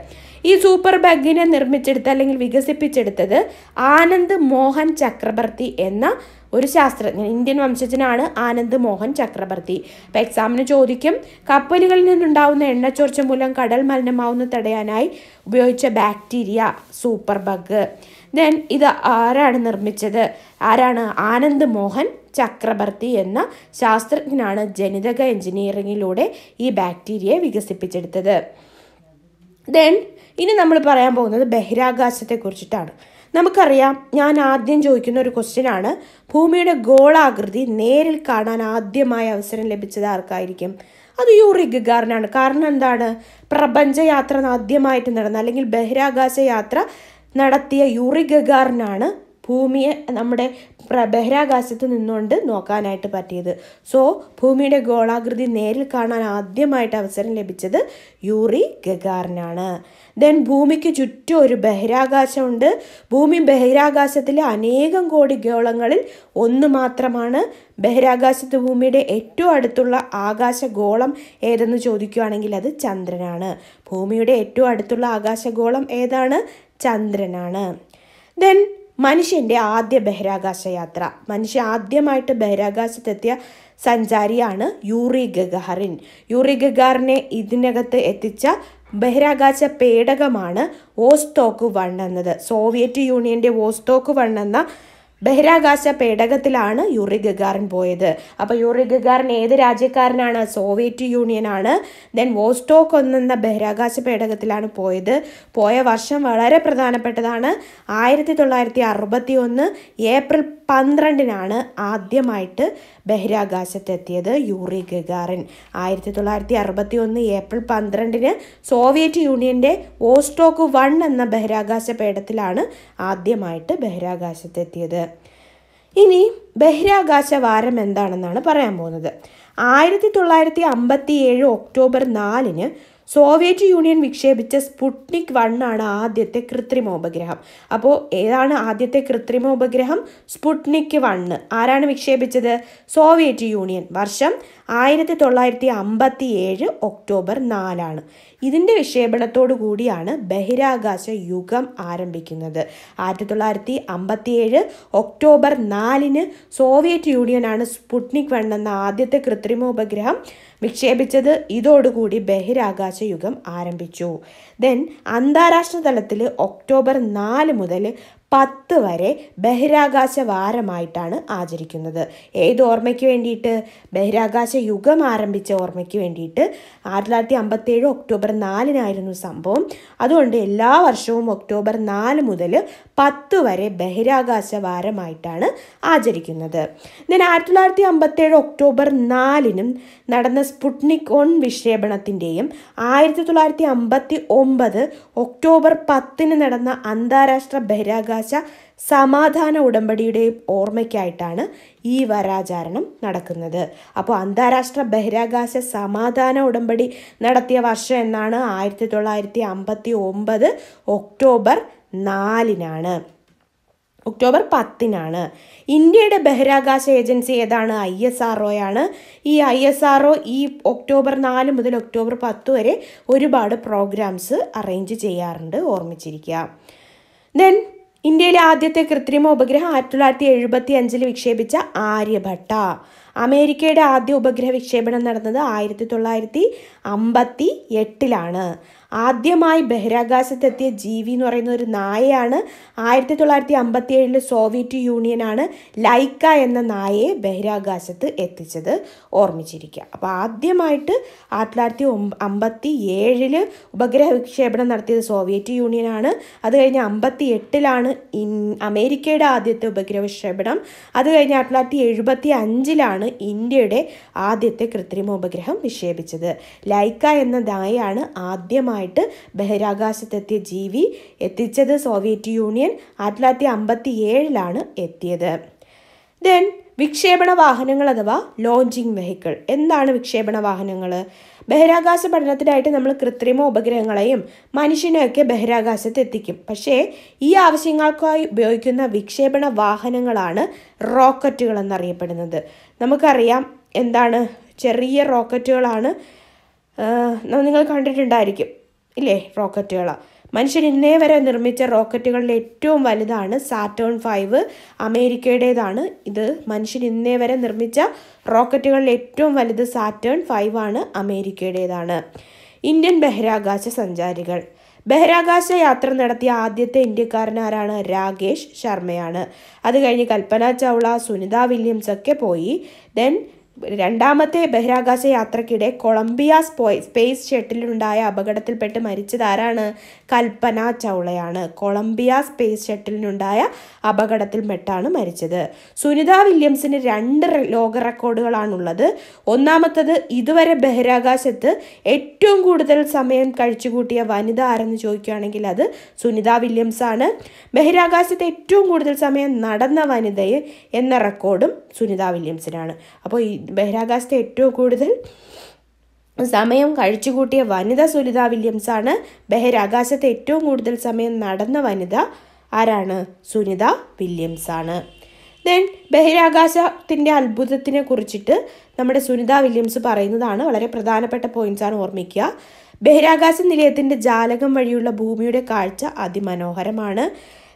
ഈ സൂപ്പർ ബഗിനെ നിർമ്മിച്ചെടുത്ത അല്ലെങ്കിൽ വികസിപ്പിച്ചെടുത്തത് ആനന്ദ് മോഹൻ ചക്രവർത്തി എന്ന ഒരു ശാസ്ത്രജ്ഞൻ ഇന്ത്യൻ വംശജനാണ് ആനന്ദ് മോഹൻ ചക്രവർത്തി അപ്പോൾ എക്സാമിന് ചോദിക്കും കപ്പലുകളിൽ നിന്നുണ്ടാവുന്ന എണ്ണച്ചോർച്ച മൂലം കടൽ മലിനമാവുന്ന തടയാനായി ഉപയോഗിച്ച ബാക്ടീരിയ സൂപ്പർ ബഗ്. ദെൻ ഇത് ആരാണ് നിർമ്മിച്ചത്? ആരാണ്? ആനന്ദ് മോഹൻ ചക്രവർത്തി എന്ന ശാസ്ത്രജ്ഞനാണ് ജനിതക എഞ്ചിനീയറിങ്ങിലൂടെ ഈ ബാക്ടീരിയയെ വികസിപ്പിച്ചെടുത്തത്. ദെൻ ഇനി നമ്മൾ പറയാൻ പോകുന്നത് ബഹിരാകാശത്തെ കുറിച്ചിട്ടാണ് നമുക്കറിയാം ഞാൻ ആദ്യം ചോദിക്കുന്ന ഒരു ക്വസ്റ്റ്യൻ ആണ് ഭൂമിയുടെ ഗോളാകൃതി നേരിൽ കാണാൻ ആദ്യമായ അവസരം ലഭിച്ചത് ആർക്കായിരിക്കും? അത് യൂറി ഗഗാറിനാണ്. കാരണം എന്താണ്? പ്രപഞ്ചയാത്ര ആദ്യമായിട്ട് നടന്ന അല്ലെങ്കിൽ ബഹിരാകാശ യാത്ര നടത്തിയ യൂറി ഗഗാറിനാണ് ഭൂമിയെ നമ്മുടെ ബഹിരാകാശത്ത് നിന്നുകൊണ്ട് നോക്കാനായിട്ട് പറ്റിയത്. സോ ഭൂമിയുടെ ഗോളാകൃതി നേരിൽ കാണാൻ ആദ്യമായിട്ട് അവസരം ലഭിച്ചത് യൂറി ഗഗാറിനാണ്. ദെൻ ഭൂമിക്ക് ചുറ്റും ഒരു ബഹിരാകാശമുണ്ട്. ഭൂമി ബഹിരാകാശത്തിലെ അനേകം കോടി ഗോളങ്ങളിൽ ഒന്ന് മാത്രമാണ്. ബഹിരാകാശത്ത് ഭൂമിയുടെ ഏറ്റവും അടുത്തുള്ള ആകാശഗോളം ഏതെന്ന് ചോദിക്കുകയാണെങ്കിൽ അത് ചന്ദ്രനാണ്. ഭൂമിയുടെ ഏറ്റവും അടുത്തുള്ള ആകാശഗോളം ഏതാണ്? ചന്ദ്രനാണ്. ദെൻ മനുഷ്യന്റെ ആദ്യ ബഹിരാകാശ യാത്ര. മനുഷ്യ ആദ്യമായിട്ട് ബഹിരാകാശത്തെത്തിയ സഞ്ചാരിയാണ് യൂറി ഗഗാറിൻ യൂറി ഗഗാറിനെ ഇതിനകത്ത് എത്തിച്ച ബഹിരാകാശ പേടകമാണ് വോസ്റ്റോക്ക് വൺ എന്നത്. സോവിയറ്റ് യൂണിയന്റെ വോസ്റ്റോക്ക് വൺ എന്ന ബഹിരാകാശ പേടകത്തിലാണ് യൂറി ഗഗാറിൻ പോയത്. അപ്പോൾ യൂറി ഗഗാറിൻ ഏത് രാജ്യക്കാരനാണ്? സോവിയറ്റ് യൂണിയൻ ആണ് ദെൻ വോസ്റ്റോക്ക് എന്ന ബഹിരാകാശ പേടകത്തിലാണ് പോയത്. പോയ വർഷം വളരെ പ്രധാനപ്പെട്ടതാണ്. ആയിരത്തി തൊള്ളായിരത്തി അറുപത്തി ഒന്ന് ഏപ്രിൽ പന്ത്രണ്ടിനാണ് ആദ്യമായിട്ട് ബഹിരാകാശത്തെത്തിയത് യൂറി ഗഗാറിൻ. ആയിരത്തി തൊള്ളായിരത്തി അറുപത്തി ഒന്ന് ഏപ്രിൽ പന്ത്രണ്ടിന് സോവിയറ്റ് യൂണിയന്റെ വോസ്റ്റോക്ക് വൺ എന്ന ബഹിരാകാശ പേടത്തിലാണ് ആദ്യമായിട്ട് ബഹിരാകാശത്തെത്തിയത്. ഇനി ബഹിരാകാശ വാരം എന്താണെന്നാണ് പറയാൻ പോകുന്നത്. ആയിരത്തി തൊള്ളായിരത്തി അമ്പത്തി ഏഴ് ഒക്ടോബർ നാലിന് സോവിയറ്റ് യൂണിയൻ വിക്ഷേപിച്ച സ്പുട്നിക് വൺ ആണ് ആദ്യത്തെ കൃത്രിമ ഉപഗ്രഹം. അപ്പോൾ ഏതാണ് ആദ്യത്തെ കൃത്രിമ ഉപഗ്രഹം? Sputnik one. ആരാണ് വിക്ഷേപിച്ചത്? Soviet Union. വർഷം ആയിരത്തി തൊള്ളായിരത്തി അമ്പത്തി ഏഴ് ഒക്ടോബർ നാലാണ്. ഇതിന്റെ വിക്ഷേപണത്തോടു കൂടിയാണ് ബഹിരാകാശ യുഗം ആരംഭിക്കുന്നത്. ആയിരത്തി തൊള്ളായിരത്തി അമ്പത്തി ഏഴ് ഒക്ടോബർ നാലിന് സോവിയറ്റ് യൂണിയനാണ് സ്പുട്നിക് വൺ എന്ന ആദ്യത്തെ കൃത്രിമ ഉപഗ്രഹം വിക്ഷേപിച്ചത്. ഇതോടുകൂടി ബഹിരാകാശ യുഗം ആരംഭിച്ചു. ദെൻ അന്താരാഷ്ട്ര തലത്തിൽ ഒക്ടോബർ നാല് മുതൽ പത്ത് വരെ ബഹിരാകാശ വാരമായിട്ടാണ് ആചരിക്കുന്നത്. ഏത് ഓർമ്മയ്ക്ക് വേണ്ടിയിട്ട്? ബഹിരാകാശ യുഗം ആരംഭിച്ച ഓർമ്മയ്ക്ക് വേണ്ടിയിട്ട്. ആയിരത്തി തൊള്ളായിരത്തി അമ്പത്തേഴ് ഒക്ടോബർ നാലിനായിരുന്നു സംഭവം. അതുകൊണ്ട് എല്ലാ വർഷവും ഒക്ടോബർ നാല് മുതൽ പത്ത് വരെ ബഹിരാകാശ വാരമായിട്ടാണ് ആചരിക്കുന്നത്. ദെൻ ആയിരത്തി തൊള്ളായിരത്തി അമ്പത്തേഴ് ഒക്ടോബർ നാലിനും നടന്ന സ്പുട്നിക് ഓൺ വിക്ഷേപണത്തിന്റെയും ആയിരത്തി തൊള്ളായിരത്തി അമ്പത്തി ഒമ്പത് ഒക്ടോബർ പത്തിന് നടന്ന അന്താരാഷ്ട്ര ബഹിരാകാശ സമാധാന ഉടമ്പടിയുടെ ഓർമ്മയ്ക്കായിട്ടാണ് ഈ വരാചാരണം നടക്കുന്നത്. അപ്പോൾ അന്താരാഷ്ട്ര ബഹിരാകാശ സമാധാന ഉടമ്പടി നടത്തിയ വർഷം എന്നാണ് ആയിരത്തി തൊള്ളായിരത്തി അമ്പത്തി ഒമ്പത് ഒക്ടോബർ നാലിനാണ്. ഒക്ടോബർ പത്തിനാണ്. ഇന്ത്യയുടെ ബഹിരാകാശ ഏജൻസി ഏതാണ്? ഐ എസ് ആർ ആണ്. ഈ ഐ എസ് ആർ ഈ ഒക്ടോബർ നാല് മുതൽ ഒക്ടോബർ പത്ത് വരെ ഒരുപാട് പ്രോഗ്രാംസ് അറേഞ്ച് ചെയ്യാറുണ്ട്. ഓർമ്മിച്ചിരിക്കുക. ദെൻ ഇന്ത്യയിലെ ആദ്യത്തെ കൃത്രിമ ഉപഗ്രഹം ആയിരത്തി തൊള്ളായിരത്തി എഴുപത്തി അഞ്ചിൽ വിക്ഷേപിച്ച ആര്യഭട്ട. അമേരിക്കയുടെ ആദ്യ ഉപഗ്രഹ വിക്ഷേപണം നടന്നത് ആയിരത്തി തൊള്ളായിരത്തി അമ്പത്തി എട്ടിലാണ് ആദ്യമായി ബഹിരാകാശത്തെത്തിയ ജീവി എന്ന് പറയുന്ന ഒരു നായയാണ്. ആയിരത്തി തൊള്ളായിരത്തി അമ്പത്തി ഏഴിൽ സോവിയറ്റ് യൂണിയനാണ് ലൈക്ക എന്ന നായയെ ബഹിരാകാശത്ത് എത്തിച്ചത്. ഓർമ്മിച്ചിരിക്കുക. അപ്പോൾ ആദ്യമായിട്ട് ആയിരത്തി തൊള്ളായിരത്തി അമ്പത്തി ഏഴിൽ ഉപഗ്രഹ വിക്ഷേപണം നടത്തിയത് സോവിയറ്റ് യൂണിയനാണ്. അത് കഴിഞ്ഞ് അമ്പത്തി എട്ടിലാണ് ഇൻ അമേരിക്കയുടെ ആദ്യത്തെ ഉപഗ്രഹ വിക്ഷേപണം അത് കഴിഞ്ഞ് ആയിരത്തി തൊള്ളായിരത്തി എഴുപത്തി അഞ്ചിലാണ് ഇന്ത്യയുടെ ആദ്യത്തെ കൃത്രിമ ഉപഗ്രഹം വിക്ഷേപിച്ചത്. ലൈക്ക എന്ന നായയാണ് ആദ്യമായിട്ട് ബഹിരാകാശത്തെത്തിയ ജീവി എത്തിച്ചത് സോവിയറ്റ് യൂണിയൻ ആയിരത്തി തൊള്ളായിരത്തി അമ്പത്തി ഏഴിലാണ് എത്തിയത്. ദെൻ വിക്ഷേപണ വാഹനങ്ങൾ അഥവാ ലോഞ്ചിങ് വെഹിക്കിൾ. എന്താണ് വിക്ഷേപണ വാഹനങ്ങൾ? ബഹിരാകാശ പഠനത്തിനായിട്ട് നമ്മൾ കൃത്രിമ ഉപഗ്രഹങ്ങളെയും മനുഷ്യനെയൊക്കെ ബഹിരാകാശത്ത് എത്തിക്കും. പക്ഷേ ഈ ആവശ്യങ്ങൾക്കായി ഉപയോഗിക്കുന്ന വിക്ഷേപണ വാഹനങ്ങളാണ് റോക്കറ്റുകൾ എന്നറിയപ്പെടുന്നത്. നമുക്കറിയാം എന്താണ്? ചെറിയ റോക്കറ്റുകളാണ് നിങ്ങൾ കണ്ടിട്ടുണ്ടായിരിക്കും ഇല്ലേ? റോക്കറ്റുകൾ മനുഷ്യൻ ഇന്നേ വരെ നിർമ്മിച്ച റോക്കറ്റുകളിൽ ഏറ്റവും വലുതാണ് സാറ്റേൺ ഫൈവ്. അമേരിക്കയുടേതാണ് ഇത്. മനുഷ്യൻ ഇന്നേ വരെ നിർമ്മിച്ച റോക്കറ്റുകളിൽ ഏറ്റവും വലുത് സാറ്റേൺ ഫൈവ് ആണ് അമേരിക്കയുടേതാണ്. ഇന്ത്യൻ ബഹിരാകാശ സഞ്ചാരികൾ. ബഹിരാകാശ യാത്ര നടത്തിയ ആദ്യത്തെ ഇന്ത്യക്കാരൻ ആരാണ്? രാകേഷ് ശർമ്മയാണ്. അത് കഴിഞ്ഞ് കൽപ്പന ചൗള സുനിത വില്യംസ് ഒക്കെ പോയി. ദെൻ രണ്ടാമത്തെ ബഹിരാകാശ യാത്രക്കിടെ കൊളംബിയ സ്പേസ് ഷട്ടിലുണ്ടായ അപകടത്തിൽപ്പെട്ട് മരിച്ചത് ആരാണ് കൽപ്പന ചൗളയാണ്. കൊളംബിയ സ്പേസ് ഷട്ടിലിനുണ്ടായ അപകടത്തിൽപ്പെട്ടാണ് മരിച്ചത്. സുനിത വില്യംസിന് രണ്ട് ലോക റെക്കോർഡുകളാണുള്ളത്. ഒന്നാമത്തത് ഇതുവരെ ബഹിരാകാശത്ത് ഏറ്റവും കൂടുതൽ സമയം കഴിച്ചുകൂട്ടിയ വനിത ആരെന്ന് ചോദിക്കുകയാണെങ്കിൽ അത് സുനിത വില്യംസ് ആണ് ബഹിരാകാശത്ത് ഏറ്റവും കൂടുതൽ സമയം നടന്ന വനിതയെ എന്ന റെക്കോർഡും സുനിത വില്യംസിനാണ്. അപ്പോൾ ബഹിരാകാശത്തെ ഏറ്റവും കൂടുതൽ സമയം കഴിച്ചുകൂട്ടിയ വനിത സുനിത വില്യംസ് ആണ് ബഹിരാകാശത്ത് ഏറ്റവും കൂടുതൽ സമയം നടന്ന വനിത ആരാണ്? സുനിത വില്യംസ് ആണ് ദെൻ ബഹിരാകാശത്തിന്റെ അത്ഭുതത്തിനെ കുറിച്ചിട്ട് നമ്മുടെ സുനിത വില്യംസ് പറയുന്നതാണ് വളരെ പ്രധാനപ്പെട്ട പോയിന്റ്സാണ് ഓർമ്മിക്കുക. ബഹിരാകാശ നിലയത്തിന്റെ ജാലകം വഴിയുള്ള ഭൂമിയുടെ കാഴ്ച അതിമനോഹരമാണ്.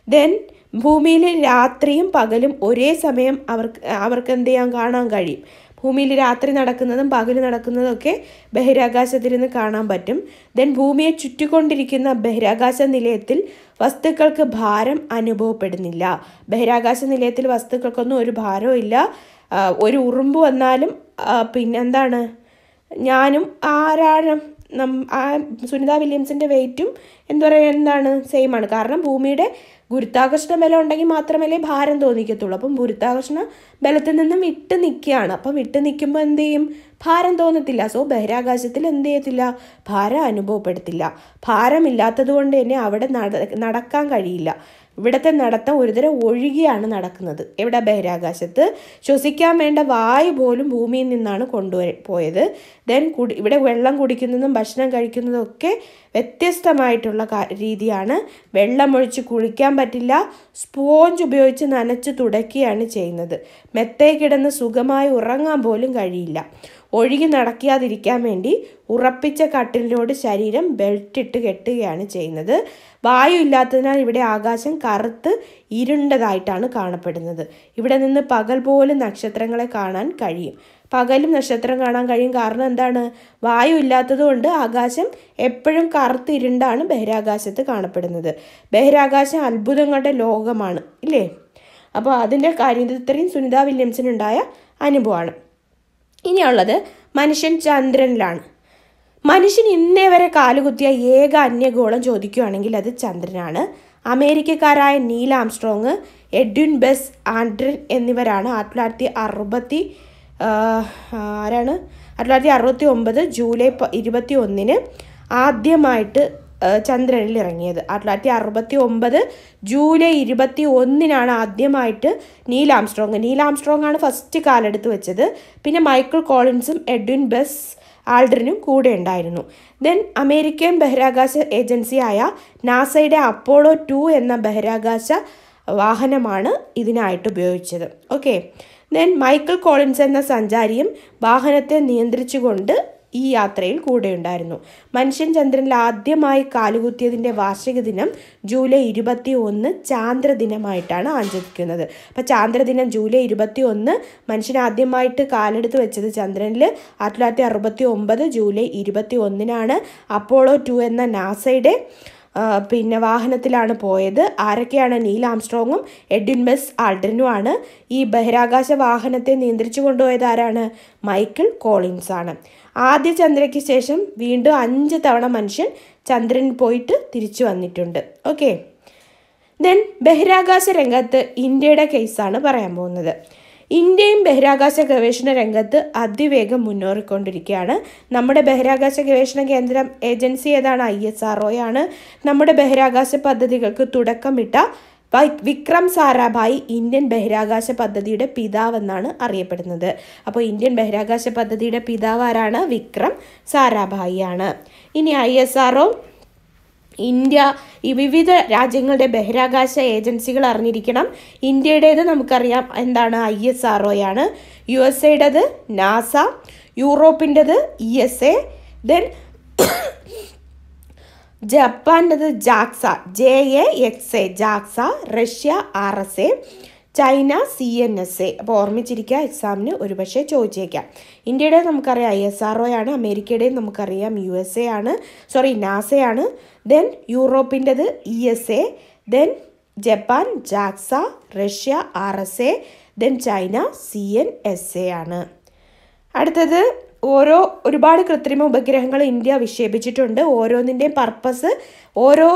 ദെൻ ഭൂമിയിലെ രാത്രിയും പകലും ഒരേ സമയം അവർക്ക് അവർക്ക് എന്ത് ചെയ്യാൻ കാണാൻ കഴിയും? ഭൂമിയിൽ രാത്രി നടക്കുന്നതും പകൽ നടക്കുന്നതും ഒക്കെ ബഹിരാകാശത്തിൽ നിന്ന് കാണാൻ പറ്റും. ദെൻ ഭൂമിയെ ചുറ്റിക്കൊണ്ടിരിക്കുന്ന ബഹിരാകാശ നിലയത്തിൽ വസ്തുക്കൾക്ക് ഭാരം അനുഭവപ്പെടുന്നില്ല. ബഹിരാകാശ നിലയത്തിൽ വസ്തുക്കൾക്കൊന്നും ഒരു ഭാരവും ഇല്ല. ഒരു ഉറുമ്പ് വന്നാലും പിന്നെന്താണ്? ഞാനും ആരാണ്? നം ആ സുനിത വില്യംസിന്റെ വെയിറ്റും എന്താ പറയുക എന്താണ് സെയിം ആണ്. കാരണം ഭൂമിയുടെ ഗുരുത്വാകർഷണ ബലം ഉണ്ടെങ്കിൽ മാത്രമല്ലേ ഭാരം തോന്നിക്കത്തുള്ളൂ. അപ്പം ഗുരുത്വാകർഷണ ബലത്തിൽ നിന്നും വിട്ട് നിൽക്കുകയാണ്. അപ്പം വിട്ട് നിൽക്കുമ്പോൾ എന്ത് ചെയ്യും? ഭാരം തോന്നത്തില്ല. സോ ബഹിരാകാശത്തിൽ എന്ത് ചെയ്യത്തില്ല? ഭാരം അനുഭവപ്പെടുത്തില്ല. ഭാരമില്ലാത്തത് കൊണ്ട് തന്നെ അവിടെ നടക്കാൻ കഴിയില്ല. ഇവിടുത്തെ നടത്തം ഒരുതരം ഒഴുകിയാണ് നടക്കുന്നത്. എവിടെ? ബഹിരാകാശത്ത്. ശ്വസിക്കാൻ വേണ്ട വായു പോലും ഭൂമിയിൽ നിന്നാണ് കൊണ്ടുവര പോയത്. ദെൻ കുടി ഇവിടെ വെള്ളം കുടിക്കുന്നതും ഭക്ഷണം കഴിക്കുന്നതും ഒക്കെ വ്യത്യസ്തമായിട്ടുള്ള രീതിയാണ്. വെള്ളമൊഴിച്ച് കുളിക്കാൻ പറ്റില്ല. സ്പോഞ്ച് ഉപയോഗിച്ച് നനച്ച് തുടക്കുകയാണ് ചെയ്യുന്നത്. മെത്തേ കിടന്ന് സുഖമായി ഉറങ്ങാൻ പോലും കഴിയില്ല. ഒഴുകി നടക്കാതിരിക്കാൻ വേണ്ടി ഉറപ്പിച്ച കട്ടിലിനോട് ശരീരം ബെൽറ്റ് ഇട്ട് കെട്ടുകയാണ് ചെയ്യുന്നത്. വായു ഇല്ലാത്തതിനാൽ ഇവിടെ ആകാശം കറുത്ത് ഇരുണ്ടതായിട്ടാണ് കാണപ്പെടുന്നത്. ഇവിടെ നിന്ന് പകൽ പോലെ നക്ഷത്രങ്ങളെ കാണാൻ കഴിയും. പകലും നക്ഷത്രം കാണാൻ കഴിയും. കാരണം എന്താണ്? വായു ഇല്ലാത്തതുകൊണ്ട് ആകാശം എപ്പോഴും കറുത്ത് ഇരുണ്ടാണ് ബഹിരാകാശത്ത് കാണപ്പെടുന്നത്. ബഹിരാകാശം അത്ഭുതങ്ങളുടെ ലോകമാണ് ഇല്ലേ? അപ്പോൾ അതിന്റെ കാര്യം ഇത് ഇത്രയും സുനിത വില്യംസിനുണ്ടായ അനുഭവമാണ്. ഇനിയുള്ളത് മനുഷ്യൻ ചന്ദ്രനിലാണ്. മനുഷ്യൻ ഇന്നേ വരെ കാലുകുത്തിയ ഏക അന്യഗോളം ചോദിക്കുകയാണെങ്കിൽ അത് ചന്ദ്രനാണ്. അമേരിക്കക്കാരായ Neil Armstrong Edwin Buzz Aldrin എന്നിവരാണ്. ആയിരത്തി തൊള്ളായിരത്തി അറുപത്തി ആരാണ്? ആയിരത്തി തൊള്ളായിരത്തി അറുപത്തി ഒമ്പത് ജൂലൈ ഇരുപത്തി ഒന്നിന് ആദ്യമായിട്ട് ചന്ദ്രനിൽ ഇറങ്ങിയത്. ആയിരത്തി തൊള്ളായിരത്തി അറുപത്തി ഒമ്പത് ജൂലൈ ഇരുപത്തി ഒന്നിനാണ് ആദ്യമായിട്ട് നീൽ ആംസ്ട്രോങ്. നീൽ ആംസ്ട്രോങ് ആണ് ഫസ്റ്റ് കാലെടുത്ത് വെച്ചത്. പിന്നെ മൈക്കിൾ കോളിൻസും എഡ്വിൻ ബെസ് ആൾഡ്രിനും കൂടെ ഉണ്ടായിരുന്നു. ദെൻ അമേരിക്കൻ ബഹിരാകാശ ഏജൻസിയായ നാസയുടെ അപ്പോളോ ടു എന്ന ബഹിരാകാശ വാഹനമാണ് ഇതിനായിട്ട് ഉപയോഗിച്ചത്. ഓക്കെ ദെൻ മൈക്കിൾ കോളിൻസ് എന്ന സഞ്ചാരിയും വാഹനത്തെ നിയന്ത്രിച്ചുകൊണ്ട് ഈ യാത്രയിൽ കൂടെയുണ്ടായിരുന്നു. മനുഷ്യൻ ചന്ദ്രനിൽ ആദ്യമായി കാലുകുത്തിയതിന്റെ വാർഷിക ദിനം ജൂലൈ ഇരുപത്തി ഒന്ന് ചാന്ദ്രദിനമായിട്ടാണ് ആചരിക്കുന്നത്. അപ്പോൾ ചാന്ദ്രദിനം ജൂലൈ ഇരുപത്തി ഒന്ന് മനുഷ്യൻ ആദ്യമായിട്ട് കാലെടുത്ത് വെച്ചത് ചന്ദ്രനിൽ ആയിരത്തി തൊള്ളായിരത്തി അറുപത്തി ഒമ്പത് ജൂലൈ ഇരുപത്തി ഒന്നിനാണ് അപ്പോളോ ടു എന്ന നാസയുടെ പിന്നെ വാഹനത്തിലാണ് പോയത്. ആരൊക്കെയാണ്? നീൽ ആംസ്ട്രോങ്ങും എഡ്വിൻ ബസ് ആൾഡ്രിനുമാണ് ഈ ബഹിരാകാശ വാഹനത്തെ നിയന്ത്രിച്ചു കൊണ്ടുപോയത് ആരാണ്? മൈക്കിൾ കോളിൻസ് ആണ് ആദ്യ ചന്ദ്രയ്ക്ക് ശേഷം വീണ്ടും അഞ്ച് തവണ മനുഷ്യൻ ചന്ദ്രൻ പോയിട്ട് തിരിച്ചു വന്നിട്ടുണ്ട്. ഓക്കെ ദെൻ ബഹിരാകാശ രംഗത്ത് ഇന്ത്യയുടെ കേസാണ് പറയാൻ പോകുന്നത്. ഇന്ത്യയും ബഹിരാകാശ ഗവേഷണ രംഗത്ത് അതിവേഗം മുന്നേറിക്കൊണ്ടിരിക്കുകയാണ്. നമ്മുടെ ബഹിരാകാശ ഗവേഷണ കേന്ദ്രം ഏജൻസി ഏതാണ്? ഐ എസ് ആർ ആണ് നമ്മുടെ ബഹിരാകാശ പദ്ധതികൾക്ക് തുടക്കമിട്ട വിക്രം സാരാഭായി ഇന്ത്യൻ ബഹിരാകാശ പദ്ധതിയുടെ പിതാവെന്നാണ് അറിയപ്പെടുന്നത്. അപ്പോൾ ഇന്ത്യൻ ബഹിരാകാശ പദ്ധതിയുടെ പിതാവ് ആരാണ് വിക്രം സാരാഭായി ആണ് ഇനി ഐ എസ് ആർ ഇന്ത്യ ഈ വിവിധ രാജ്യങ്ങളുടെ ബഹിരാകാശ ഏജൻസികൾ അറിഞ്ഞിരിക്കണം. ഇന്ത്യയുടേത് നമുക്കറിയാം എന്താണ് ഐ എസ് ആർ ആണ് യു എസ് എയുടേത് നാസ യൂറോപ്പിന്റെത് E S A then ജപ്പാന്റെത് JAXA J A X A JAXA Russia R S A China C N S A. അപ്പോൾ ഓർമ്മിച്ചിരിക്കുക എക്സാമിന് ഒരുപക്ഷെ ചോദിച്ചേക്കാം. ഇന്ത്യയുടെ നമുക്കറിയാം ഐ എസ് ആർ ഒ ആണ് അമേരിക്കയുടെയും നമുക്കറിയാം യു എസ് എ ആണ് സോറി നാസയാണ് then യൂറോപ്പിന്റെത് E S A then Japan JAXA Russia R S A then China C N S A ആണ്. അടുത്തത് ഓരോ ഒരുപാട് കൃത്രിമ ഉപഗ്രഹങ്ങൾ ഇന്ത്യ വിക്ഷേപിച്ചിട്ടുണ്ട്. ഓരോന്നിന്റെയും പർപ്പസ് ഓരോ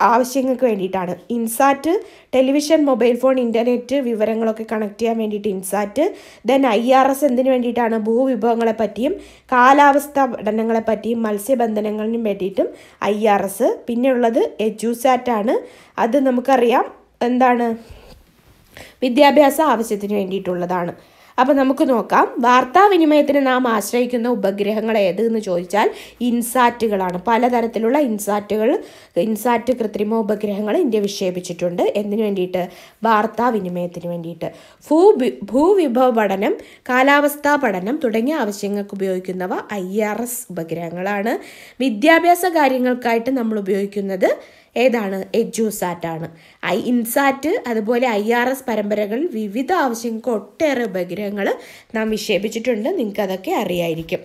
ആവശ്യങ്ങൾക്ക് വേണ്ടിയിട്ടാണ്. INSAT television mobile phone internet വിവരങ്ങളൊക്കെ കണക്ട് ചെയ്യാൻ വേണ്ടിയിട്ട് INSAT then I R S എന്തിനു വേണ്ടിയിട്ടാണ്? ഭൂവിഭവങ്ങളെ പറ്റിയും കാലാവസ്ഥ പഠനങ്ങളെ പറ്റിയും മത്സ്യബന്ധനങ്ങളിനും വേണ്ടിയിട്ടും ഐ ആർ എസ് പിന്നെ ഉള്ളത് എജുസാറ്റ് ആണ്. അത് നമുക്കറിയാം. എന്താണ്? വിദ്യാഭ്യാസ ആവശ്യത്തിന് വേണ്ടിയിട്ടുള്ളതാണ്. അപ്പോൾ നമുക്ക് നോക്കാം. വാർത്താവിനിമയത്തിന് നാം ആശ്രയിക്കുന്ന ഉപഗ്രഹങ്ങൾ ഏത് എന്ന് ചോദിച്ചാൽ ഇൻസാറ്റുകളാണ്. പലതരത്തിലുള്ള ഇൻസാറ്റുകൾ ഇൻസാറ്റ് കൃത്രിമ ഉപഗ്രഹങ്ങൾ ഇന്ത്യ വിക്ഷേപിച്ചിട്ടുണ്ട്. എന്തിനു വേണ്ടിയിട്ട്? വാർത്താവിനിമയത്തിന് വേണ്ടിയിട്ട്. ഭൂ ഭൂവിഭവ പഠനം കാലാവസ്ഥാ പഠനം തുടങ്ങിയ ആവശ്യങ്ങൾക്ക് ഉപയോഗിക്കുന്നവ ഐ ആർ എസ് ഉപഗ്രഹങ്ങളാണ്. വിദ്യാഭ്യാസ കാര്യങ്ങൾക്കായിട്ട് നമ്മൾ ഉപയോഗിക്കുന്നത് ഏതാണ്? എജുസാറ്റ് ആണ്. ഐ ഇൻസാറ്റ് അതുപോലെ ഐ ആർ എസ് പരമ്പരകൾ വിവിധ ആവശ്യങ്ങൾക്ക് ഒട്ടേറെ ഉപഗ്രഹങ്ങൾ നാം വിക്ഷേപിച്ചിട്ടുണ്ട്. നിങ്ങൾക്കതൊക്കെ അറിയായിരിക്കും.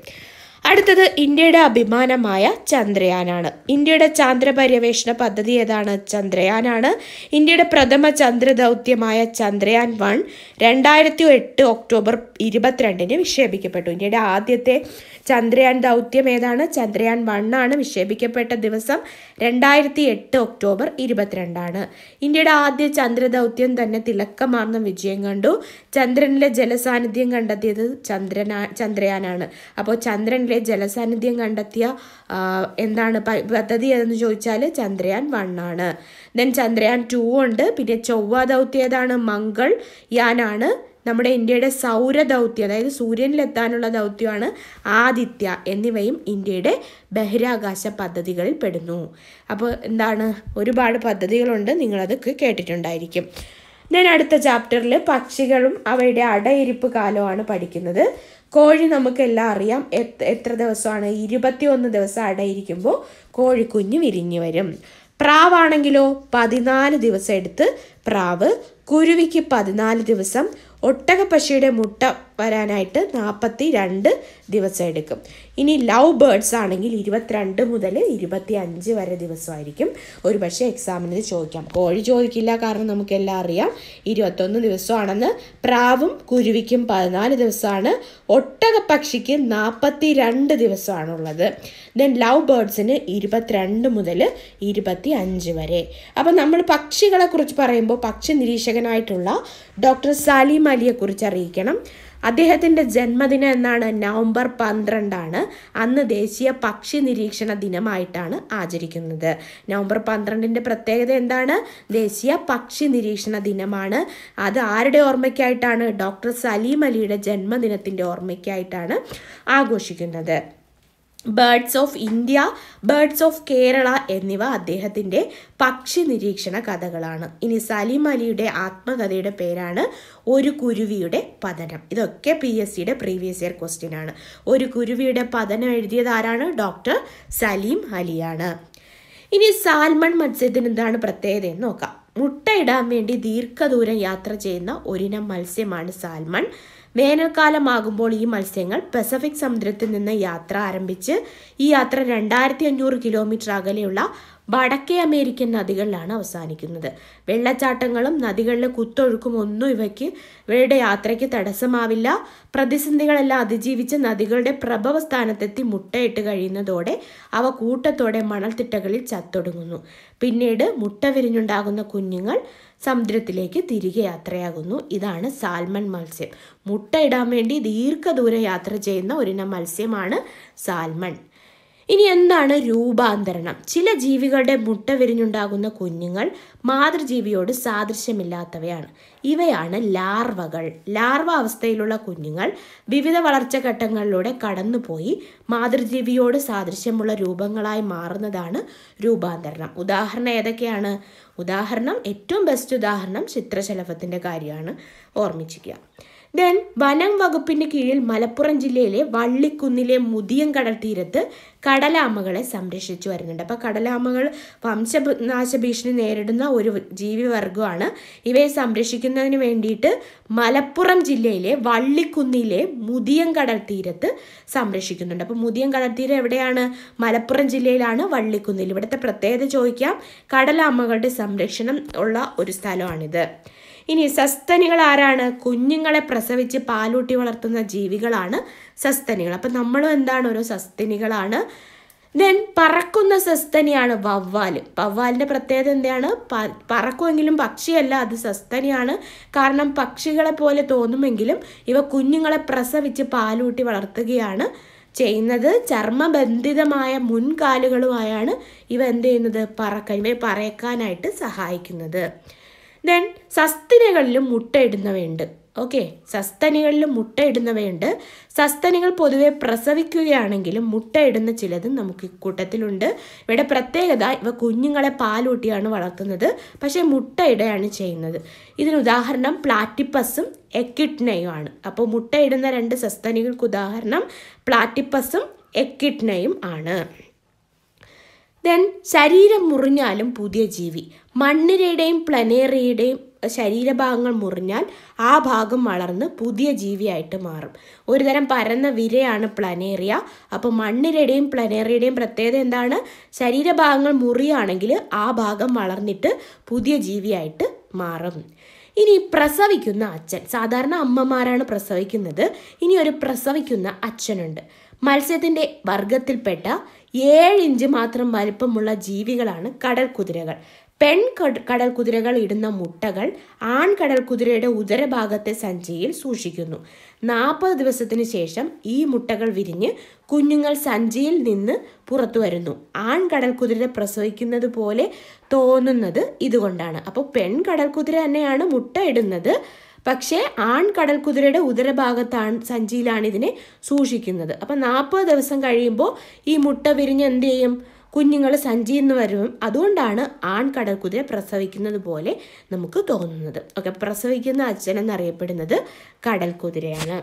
അടുത്തത് ഇന്ത്യയുടെ അഭിമാനമായ ചന്ദ്രയാനാണ്. ഇന്ത്യയുടെ ചാന്ദ്ര പര്യവേഷണ പദ്ധതി ഏതാണ്? ചന്ദ്രയാനാണ്. ഇന്ത്യയുടെ പ്രഥമ ചന്ദ്രദൗത്യമായ ചന്ദ്രയാൻ വൺ രണ്ടായിരത്തി എട്ട് ഒക്ടോബർ ഇരുപത്തിരണ്ടിന് വിക്ഷേപിക്കപ്പെട്ടു. ഇന്ത്യയുടെ ആദ്യത്തെ ചന്ദ്രയാൻ ദൗത്യം ഏതാണ്? ചന്ദ്രയാൻ വൺ ആണ് വിക്ഷേപിക്കപ്പെട്ട ദിവസം രണ്ടായിരത്തി എട്ട് ഒക്ടോബർ ഇരുപത്തിരണ്ടാണ്. ഇന്ത്യയുടെ ആദ്യ ചന്ദ്രദൗത്യം തന്നെ തിളക്കമാർന്ന വിജയം കണ്ടു. ചന്ദ്രനിലെ ജലസാന്നിധ്യം കണ്ടെത്തിയത് ചന്ദ്രനാ ചന്ദ്രയാനാണ്. അപ്പോൾ ചന്ദ്രനിലെ ജലസാന്നിധ്യം കണ്ടെത്തിയ എന്താണ് പദ്ധതി എന്ന് ചോദിച്ചാൽ ചന്ദ്രയാൻ വൺ ആണ്. ദെൻ ചന്ദ്രയാൻ ടു ഉണ്ട്. പിന്നെ ചൊവ്വ ദൗത്യം ഏതാണ്? മംഗൾ യാനാണ് നമ്മുടെ ഇന്ത്യയുടെ സൗര ദൗത്യം അതായത് സൂര്യനിലെത്താനുള്ള ദൗത്യമാണ് ആദിത്യ എന്നിവയും ഇന്ത്യയുടെ ബഹിരാകാശ പദ്ധതികളിൽ പെടുന്നു. അപ്പോൾ എന്താണ്? ഒരുപാട് പദ്ധതികളുണ്ട്. നിങ്ങളതൊക്കെ കേട്ടിട്ടുണ്ടായിരിക്കും. ഞാൻ അടുത്ത ചാപ്റ്ററിൽ പക്ഷികളും അവയുടെ അടയിരിപ്പ് കാലമാണ് പഠിക്കുന്നത്. കോഴി നമുക്കെല്ലാം അറിയാം. എത്ര ദിവസമാണ്? ഇരുപത്തിയൊന്ന് ദിവസം അടയിരിക്കുമ്പോൾ കോഴിക്കുഞ്ഞ് വിരിഞ്ഞു വരും. പ്രാവാണെങ്കിലോ പതിനാല് ദിവസം എടുത്ത് പ്രാവ് കുരുവിക്ക് പതിനാല് ദിവസം ഒട്ടകപ്പശിയുടെ മുട്ട വരാനായിട്ട് നാൽപ്പത്തി രണ്ട് ദിവസം എടുക്കും. ഇനി ലവ് ബേർഡ്സ് ആണെങ്കിൽ ഇരുപത്തിരണ്ട് മുതൽ ഇരുപത്തി അഞ്ച് വരെ ദിവസമായിരിക്കും. ഒരു പക്ഷേ എക്സാമിന് ചോദിക്കാം. കോഴി ചോദിക്കില്ല കാരണം നമുക്കെല്ലാം അറിയാം. ഇരുപത്തൊന്ന് ദിവസമാണെന്ന്. പ്രാവും കുരുവിക്കും പതിനാല് ദിവസമാണ്. ഒട്ടകപ്പക്ഷിക്ക് നാൽപ്പത്തി രണ്ട് ദിവസമാണുള്ളത്. ദെൻ ലവ് ബേർഡ്സിന് ഇരുപത്തിരണ്ട് മുതൽ ഇരുപത്തി അഞ്ച് വരെ. അപ്പം നമ്മൾ പക്ഷികളെക്കുറിച്ച് പറയുമ്പോൾ പക്ഷി നിരീക്ഷകനായിട്ടുള്ള ഡോക്ടർ സാലിം അലിയെക്കുറിച്ച് അറിയിക്കണം. അദ്ദേഹത്തിന്റെ ജന്മദിനം എന്നാണ് നവംബർ പന്ത്രണ്ടാണ്. അന്ന് ദേശീയ പക്ഷി നിരീക്ഷണ ദിനമായിട്ടാണ് ആചരിക്കുന്നത്. നവംബർ പന്ത്രണ്ടിന്റെ പ്രത്യേകത എന്താണ്? ദേശീയ പക്ഷി നിരീക്ഷണ ദിനമാണ്. അത് ആരുടെ ഓർമ്മയ്ക്കായിട്ടാണ്? ഡോക്ടർ സലീം അലിയുടെ ജന്മദിനത്തിന്റെ ഓർമ്മയ്ക്കായിട്ടാണ് ആഘോഷിക്കുന്നത്. Birds of India birds of Kerala എന്നിവ അദ്ദേഹത്തിന്റെ പക്ഷി നിരീക്ഷണ കഥകളാണ്. ഇനി സലീം അലിയുടെ ആത്മകഥയുടെ പേരാണ് ഒരു കുരുവിയുടെ പതനം. ഇതൊക്കെ പി എസ് സിയുടെ പ്രീവിയസ് ഇയർ ക്വസ്റ്റ്യൻ ആണ്. ഒരു കുരുവിയുടെ പതനം എഴുതിയത് ആരാണ്? ഡോക്ടർ സലീം അലിയാണ്. ഇനി സാൽമൺ മത്സ്യത്തിന് എന്താണ് പ്രത്യേകത എന്ന് നോക്കാം. മുട്ടയിടാൻ വേണ്ടി ദീർഘദൂരം യാത്ര ചെയ്യുന്ന ഒരിനം മത്സ്യമാണ് സാൽമൺ. വേനൽക്കാലമാകുമ്പോൾ ഈ മത്സ്യങ്ങൾ പസഫിക് സമുദ്രത്തിൽ നിന്ന് യാത്ര ആരംഭിച്ച് ഈ യാത്ര രണ്ടായിരത്തി അഞ്ഞൂറ് കിലോമീറ്റർ അകലെയുള്ള വടക്കേ അമേരിക്കൻ നദികളിലാണ് അവസാനിക്കുന്നത്. വെള്ളച്ചാട്ടങ്ങളും നദികളിലെ കുത്തൊഴുക്കും ഒന്നും ഇവയ്ക്ക് ഇവയുടെ യാത്രയ്ക്ക് തടസ്സമാവില്ല. പ്രതിസന്ധികളെല്ലാം അതിജീവിച്ച് നദികളുടെ പ്രഭവ സ്ഥാനത്തെത്തി മുട്ടയിട്ട് കഴിയുന്നതോടെ അവ കൂട്ടത്തോടെ മണൽത്തിട്ടകളിൽ ചത്തൊടുങ്ങുന്നു. പിന്നീട് മുട്ട വിരിഞ്ഞുണ്ടാകുന്ന കുഞ്ഞുങ്ങൾ സമുദ്രത്തിലേക്ക് തിരികെ യാത്രയാകുന്നു. ഇതാണ് സാൽമൺ മത്സ്യം. മുട്ടയിടാൻ വേണ്ടി ദീർഘദൂര യാത്ര ചെയ്യുന്ന ഒരിനം മത്സ്യമാണ് സാൽമൺ. ഇനി എന്താണ് രൂപാന്തരണം? ചില ജീവികളുടെ മുട്ട വിരിഞ്ഞുണ്ടാകുന്ന കുഞ്ഞുങ്ങൾ മാതൃജീവിയോട് സാദൃശ്യമില്ലാത്തവയാണ്. ഇവയാണ് ലാർവകൾ. ലാർവ അവസ്ഥയിലുള്ള കുഞ്ഞുങ്ങൾ വിവിധ വളർച്ച ഘട്ടങ്ങളിലൂടെ കടന്നുപോയി മാതൃജീവിയോട് സാദൃശ്യമുള്ള രൂപങ്ങളായി മാറുന്നതാണ് രൂപാന്തരണം. ഉദാഹരണം ഏതൊക്കെയാണ്? ഉദാഹരണം ഏറ്റവും ബെസ്റ്റ് ഉദാഹരണം ചിത്രശലഭത്തിന്റെ കാര്യമാണ്. ഓർമ്മിച്ചിരിക്കുക. ദെൻ വനം വകുപ്പിന്റെ കീഴിൽ മലപ്പുറം ജില്ലയിലെ വള്ളിക്കുന്നിലെ മുതിയം കടൽ തീരത്ത് കടലാമകളെ സംരക്ഷിച്ചു വരുന്നുണ്ട്. അപ്പോൾ കടലാമകൾ വംശനാശ ഭീഷണി നേരിടുന്ന ഒരു ജീവിവർഗമാണ് ഇവയെ സംരക്ഷിക്കുന്നതിന് വേണ്ടിയിട്ട് മലപ്പുറം ജില്ലയിലെ വള്ളിക്കുന്നിലെ മുതിയം കടൽ തീരത്ത് സംരക്ഷിക്കുന്നുണ്ട്. അപ്പോൾ മുതിയം കടൽ തീരം എവിടെയാണ്? മലപ്പുറം ജില്ലയിലാണ് വള്ളിക്കുന്നിൽ. ഇവിടുത്തെ പ്രത്യേകത ചോദിക്കാം. കടലാമകളുടെ സംരക്ഷണം ഉള്ള ഒരു സ്ഥലമാണിത്. ഇനി സസ്തനികൾ ആരാണ്? കുഞ്ഞുങ്ങളെ പ്രസവിച്ച് പാലൂട്ടി വളർത്തുന്ന ജീവികളാണ് സസ്തനികൾ. അപ്പം നമ്മളും എന്താണ്? ഓരോ സസ്തനികളാണ്. ദെൻ പറക്കുന്ന സസ്തനിയാണ് വവ്വാൽ വവ്വാലിന്റെ പ്രത്യേകത എന്താണ്? പറക്കുമെങ്കിലും പക്ഷിയല്ല അത് സസ്തനിയാണ്. കാരണം പക്ഷികളെ പോലെ തോന്നുമെങ്കിലും ഇവ കുഞ്ഞുങ്ങളെ പ്രസവിച്ച് പാലൂട്ടി വളർത്തുകയാണ് ചെയ്യുന്നത്. ചർമ്മബന്ധിതമായ മുൻകാലുകളുമായാണ് ഇവ എന്ത് ചെയ്യുന്നത്? പറക്കാൻ ഇവയെ പറയക്കാനായിട്ട് സഹായിക്കുന്നത്. ദെൻ സസ്തനികളിലും മുട്ടയിടുന്നവയുണ്ട് ഓക്കെ സസ്തനികളിൽ മുട്ടയിടുന്നവയുണ്ട് സസ്തനികൾ പൊതുവെ പ്രസവിക്കുകയാണെങ്കിലും മുട്ടയിടുന്ന ചിലതും നമുക്ക് ഇക്കൂട്ടത്തിലുണ്ട് ഇവിടെ പ്രത്യേകത ഇവ കുഞ്ഞുങ്ങളെ പാലൂട്ടിയാണ് വളർത്തുന്നത്. പക്ഷേ മുട്ടയിടുകയാണ് ചെയ്യുന്നത്. ഇതിന് ഉദാഹരണം പ്ലാറ്റിപ്പസും എക്കിഡ്നയും ആണ്. അപ്പോൾ മുട്ടയിടുന്ന രണ്ട് സസ്തനികൾക്ക് ഉദാഹരണം പ്ലാറ്റിപ്പസും എക്കിഡ്നയും ആണ്. ദെൻ ശരീരം മുറിഞ്ഞാലും പുതിയ ജീവി. മണ്ണിരയുടെയും പ്ലനേറിയുടെയും ശരീരഭാഗങ്ങൾ മുറിഞ്ഞാൽ ആ ഭാഗം വളർന്ന് പുതിയ ജീവിയായിട്ട് മാറും. ഒരുതരം പരന്ന വിരയാണ് പ്ലനേറിയ. അപ്പോൾ മണ്ണിരയുടെയും പ്ലനേറിയുടെയും പ്രത്യേകത എന്താണ്? ശരീരഭാഗങ്ങൾ മുറിയാണെങ്കിൽ ആ ഭാഗം വളർന്നിട്ട് പുതിയ ജീവിയായിട്ട് മാറും. ഇനി പ്രസവിക്കുന്ന അച്ഛൻ. സാധാരണ അമ്മമാരാണ് പ്രസവിക്കുന്നത്. ഇനി ഒരു പ്രസവിക്കുന്ന അച്ഛനുണ്ട്. മത്സ്യത്തിന്റെ വർഗത്തിൽപ്പെട്ട ഏഴ് ഇഞ്ച് മാത്രം വലിപ്പമുള്ള ജീവികളാണ് കടൽ കുതിരകൾ പെൺ കടൽ കുതിരകൾ ഇടുന്ന മുട്ടകൾ ആൺ കടൽ കുതിരയുടെ ഉദരഭാഗത്തെ സഞ്ചിയിൽ സൂക്ഷിക്കുന്നു. നാൽപ്പത് ദിവസത്തിന് ശേഷം ഈ മുട്ടകൾ വിരിഞ്ഞ് കുഞ്ഞുങ്ങൾ സഞ്ചിയിൽ നിന്ന് പുറത്തു വരുന്നു. ആൺ കടൽ കുതിര പ്രസവിക്കുന്നത് പോലെ തോന്നുന്നത് ഇതുകൊണ്ടാണ്. അപ്പോൾ പെൺ കടൽ കുതിര തന്നെയാണ് മുട്ട ഇടുന്നത്. പക്ഷേ ആൺ കടൽ കുതിരയുടെ ഉദരഭാഗത്താണ് സഞ്ചിയിലാണ് ഇതിനെ സൂക്ഷിക്കുന്നത്. അപ്പം നാൽപ്പത് ദിവസം കഴിയുമ്പോൾ ഈ മുട്ട വിരിഞ്ഞ് എന്ത് ചെയ്യും? കുഞ്ഞുങ്ങൾ സഞ്ചിയിൽ നിന്ന് വരും. അതുകൊണ്ടാണ് ആൺ കടൽ കുതിര പ്രസവിക്കുന്നത് പോലെ നമുക്ക് തോന്നുന്നത്. ഓക്കെ പ്രസവിക്കുന്ന അച്ഛൻ എന്നറിയപ്പെടുന്നത് കടൽ കുതിരയാണ്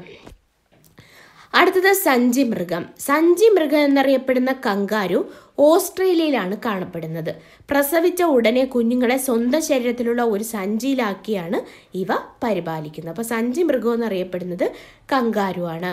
അടുത്തത് സഞ്ചി മൃഗം സഞ്ചി മൃഗം എന്നറിയപ്പെടുന്ന കങ്കാരു ഓസ്ട്രേലിയയിലാണ് കാണപ്പെടുന്നത്. പ്രസവിച്ച ഉടനെ കുഞ്ഞുങ്ങളെ സ്വന്തം ശരീരത്തിലുള്ള ഒരു സഞ്ചിയിലാക്കിയാണ് ഇവ പരിപാലിക്കുന്നത്. അപ്പോൾ സഞ്ചി മൃഗം എന്നറിയപ്പെടുന്നത് കങ്കാരു ആണ്.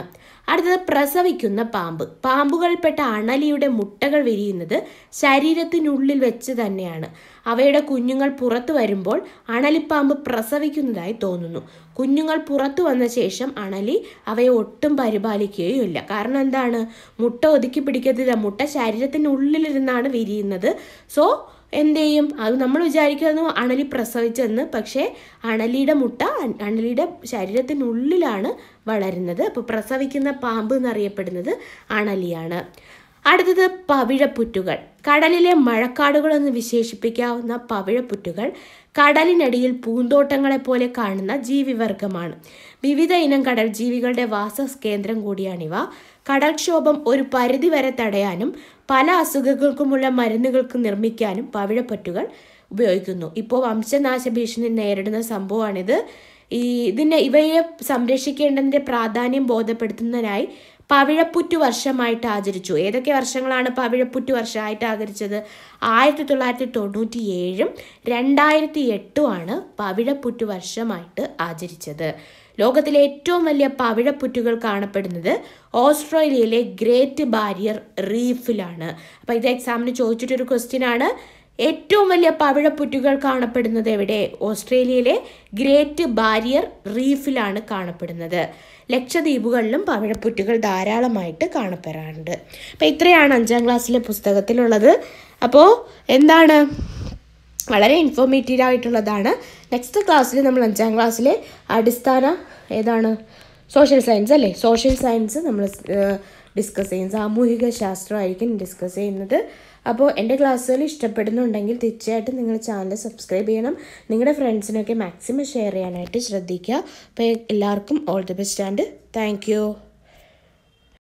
അടുത്തത് പ്രസവിക്കുന്ന പാമ്പ്. പാമ്പുകൾപ്പെട്ട അണലിയുടെ മുട്ടകൾ വിരിയുന്നത് ശരീരത്തിനുള്ളിൽ വെച്ച് തന്നെയാണ്. അവയുടെ കുഞ്ഞുങ്ങൾ പുറത്തു വരുമ്പോൾ അണലിപ്പാമ്പ് പ്രസവിക്കുന്നതായി തോന്നുന്നു. കുഞ്ഞുങ്ങൾ പുറത്തു വന്ന ശേഷം അണലി അവയെ ഒട്ടും പരിപാലിക്കുകയുമില്ല. കാരണം എന്താണ്? മുട്ട ഒതുക്കി പിടിക്കത്തില്ല മുട്ട ശരീരത്തിനുള്ളിലിരുന്നാണ് വിരിയുന്നത്. സോ എന്ത് ചെയ്യും? അത് നമ്മൾ വിചാരിക്കുന്നു അണലി പ്രസവിച്ചെന്ന്. പക്ഷേ അണലിയുടെ മുട്ട അണലിയുടെ ശരീരത്തിനുള്ളിലാണ് വളരുന്നത്. അപ്പോൾ പ്രസവിക്കുന്ന പാമ്പ് എന്നറിയപ്പെടുന്നത് അണലിയാണ്. അടുത്തത് പവിഴപ്പുറ്റുകൾ. കടലിലെ മഴക്കാടുകളെന്ന് വിശേഷിപ്പിക്കാവുന്ന പവിഴപ്പുറ്റുകൾ. കടലിനടിയിൽ പൂന്തോട്ടങ്ങളെപ്പോലെ കാണുന്ന ജീവിവർഗമാണ്. വിവിധ ഇനം കടൽ ജീവികളുടെ വാസ കേന്ദ്രം കൂടിയാണിവ. കടൽക്ഷോഭം ഒരു പരിധിവരെ തടയാനും പല അസുഖങ്ങൾക്കുമുള്ള മരുന്നുകൾക്ക് നിർമ്മിക്കാനും പവിഴപ്പറ്റുകൾ ഉപയോഗിക്കുന്നു. ഇപ്പോൾ വംശനാശ ഭീഷണി നേരിടുന്ന സംഭവമാണിത്. ഈ ഇതിനെ ഇവയെ സംരക്ഷിക്കേണ്ടതിന്റെ പ്രാധാന്യം ബോധപ്പെടുത്തുന്നതിനായി പവിഴപ്പുറ്റു വർഷമായിട്ട് ആചരിച്ചു. ഏതൊക്കെ വർഷങ്ങളാണ് പവിഴപ്പുറ്റു വർഷമായിട്ട് ആചരിച്ചത്? ആയിരത്തി തൊള്ളായിരത്തി തൊണ്ണൂറ്റി ഏഴും രണ്ടായിരത്തി എട്ടുമാണ് പവിഴപ്പുറ്റു വർഷമായിട്ട് ആചരിച്ചത്. ലോകത്തിലെ ഏറ്റവും വലിയ പവിഴപ്പുറ്റുകൾ കാണപ്പെടുന്നത് ഓസ്ട്രേലിയയിലെ ഗ്രേറ്റ് ബാരിയർ റീഫിലാണ്. അപ്പോൾ ഇത് എക്സാമിന് ചോദിച്ചിട്ടൊരു ക്വസ്റ്റ്യൻ ആണ്. ഏറ്റവും വലിയ പവിഴപ്പുറ്റുകൾ കാണപ്പെടുന്നത് എവിടെ? ഓസ്ട്രേലിയയിലെ ഗ്രേറ്റ് ബാരിയർ റീഫിലാണ് കാണപ്പെടുന്നത്. ലക്ഷദ്വീപുകളിലും പവിഴപ്പുറ്റുകൾ ധാരാളമായിട്ട് കാണപ്പെടാറുണ്ട്. അപ്പോൾ ഇത്രയാണ് അഞ്ചാം ക്ലാസ്സിലെ പുസ്തകത്തിലുള്ളത്. അപ്പോൾ എന്താണ്? വളരെ ഇൻഫോർമേറ്റീവ് ആയിട്ടുള്ളതാണ്. നെക്സ്റ്റ് ക്ലാസ്സിൽ നമ്മൾ അഞ്ചാം ക്ലാസ്സിലെ അടിസ്ഥാന ഏതാണ്? സോഷ്യൽ സയൻസ് അല്ലേ? സോഷ്യൽ സയൻസ് നമ്മൾ ഡിസ്കസ് ചെയ്യും സാമൂഹിക ശാസ്ത്രമായിരിക്കും ഡിസ്കസ് ചെയ്യുന്നത്. അപ്പോൾ എന്റെ ക്ലാസ്സുകൾ ഇഷ്ടപ്പെടുന്നുണ്ടെങ്കിൽ തീർച്ചയായിട്ടും നിങ്ങൾ ചാനൽ സബ്സ്ക്രൈബ് ചെയ്യണം. നിങ്ങളുടെ ഫ്രണ്ട്സിനൊക്കെ മാക്സിമം ഷെയർ ചെയ്യാനായിട്ട് ശ്രദ്ധിക്കുക. അപ്പോൾ എല്ലാവർക്കും all the best and thank